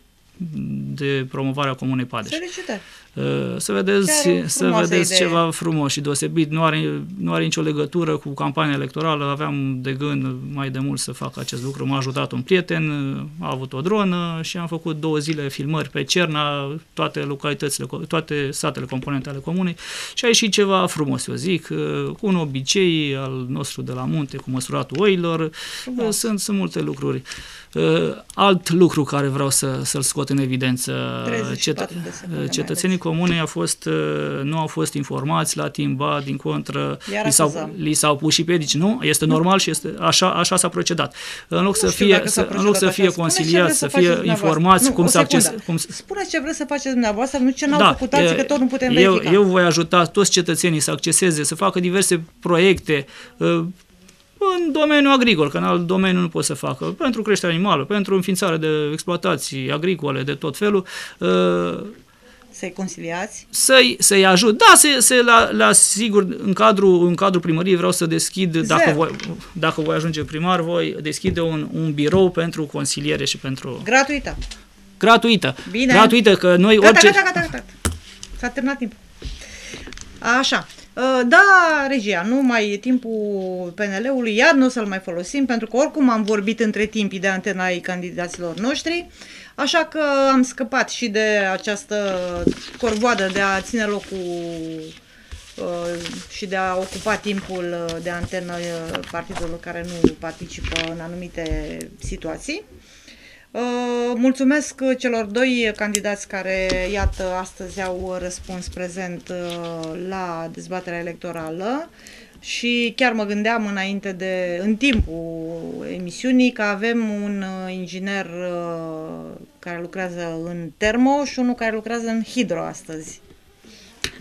de promovarea Comunei Padeș. Felicitări! Uh, Să vedeți, Chiar o să frumoasă vedeți idee. ceva frumos și deosebit. Nu are, nu are nicio legătură cu campania electorală. Aveam de gând mai de mult să fac acest lucru. M-a ajutat un prieten, a avut o dronă și am făcut două zile filmări pe Cerna, toate localitățile, toate satele componente ale comunei și a ieșit ceva frumos, eu zic, uh, cu un obicei al nostru de la munte, cu măsuratul oilor. Frumos. Sunt, sunt multe lucruri. Uh, Alt lucru care vreau să, să-l scot în evidență, 34 de secunde mai cetățenii comunei a fost, uh, nu au fost informați la timp, ba, din contră, Iar li s-au, acuzăm. li s-au pus și piedici. Nu, este normal și este, așa, așa s-a procedat. În loc să știu fie, dacă s-a să, în loc să procedat fie așa. Spuneți ce conciliați, vreți să să faceți fie dumneavoastră. informați Nu, cum o să acces, secundă. cum, să- Spuneți ce vreți să faceți dumneavoastră, nu ce n-au da, făcut alții, că e- tot nu putem eu, verifica. eu voi ajuta toți cetățenii să acceseze, să facă diverse proiecte uh, în domeniul agricol, că în alt domeniu nu pot să facă, pentru creșterea animală, pentru înființare de exploatații agricole de tot felul, uh, Să-i conciliați. să-i, să-i ajut. Da, să, să la, la sigur, în cadrul, în cadrul primăriei vreau să deschid, dacă Zero. voi, dacă voi ajunge primar, voi deschide un, un birou pentru consiliere și pentru... Gratuită. Gratuită. Bine. Gratuită, că noi Gata, orice... gata, gata, gata. S-a terminat timpul. Așa. Uh, Da, regia, nu mai e timpul PNL-ului, iar nu o să-l mai folosim, pentru că oricum am vorbit între timp de antena ai candidaților noștri, așa că am scăpat și de această corvoadă de a ține locul uh, și de a ocupa timpul uh, de antenă uh, partidelor care nu participă în anumite situații. Uh, Mulțumesc celor doi candidați care, iată, astăzi au răspuns prezent uh, la dezbaterea electorală și chiar mă gândeam înainte de, în timpul emisiunii, că avem un uh, inginer uh, care lucrează în termo și unul care lucrează în hidro astăzi.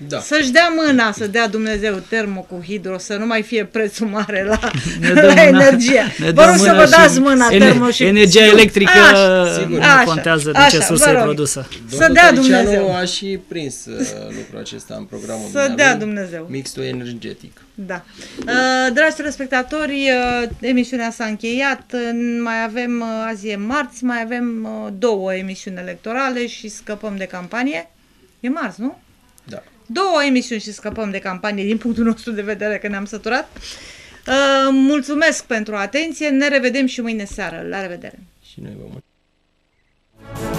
Da. Să-și dea mâna, să dea Dumnezeu termo cu hidro, să nu mai fie prețul mare la, Ne la dăm mâna- energie. ne Vă dăm rog să mâna vă dați și mâna ener- termo și Energia Nu. electrică Așa, sigur. nu Așa, contează de așa, ce sursă vă e rog. produsă. Să dea Dumnezeu. a și prins uh, lucrul acesta în programul Să dumnealui, dea Dumnezeu. Mixtul energetic. Da. Uh, dragi telespectatori, uh, emisiunea s-a încheiat. Uh, Mai avem, uh, azi e marți, mai avem uh, două emisiuni electorale și scăpăm de campanie. E marți, nu? două emisiuni și scăpăm de campanie din punctul nostru de vedere că ne-am săturat. Uh, mulțumesc pentru atenție, ne revedem și mâine seară. La revedere! Și noi vă mulțumim!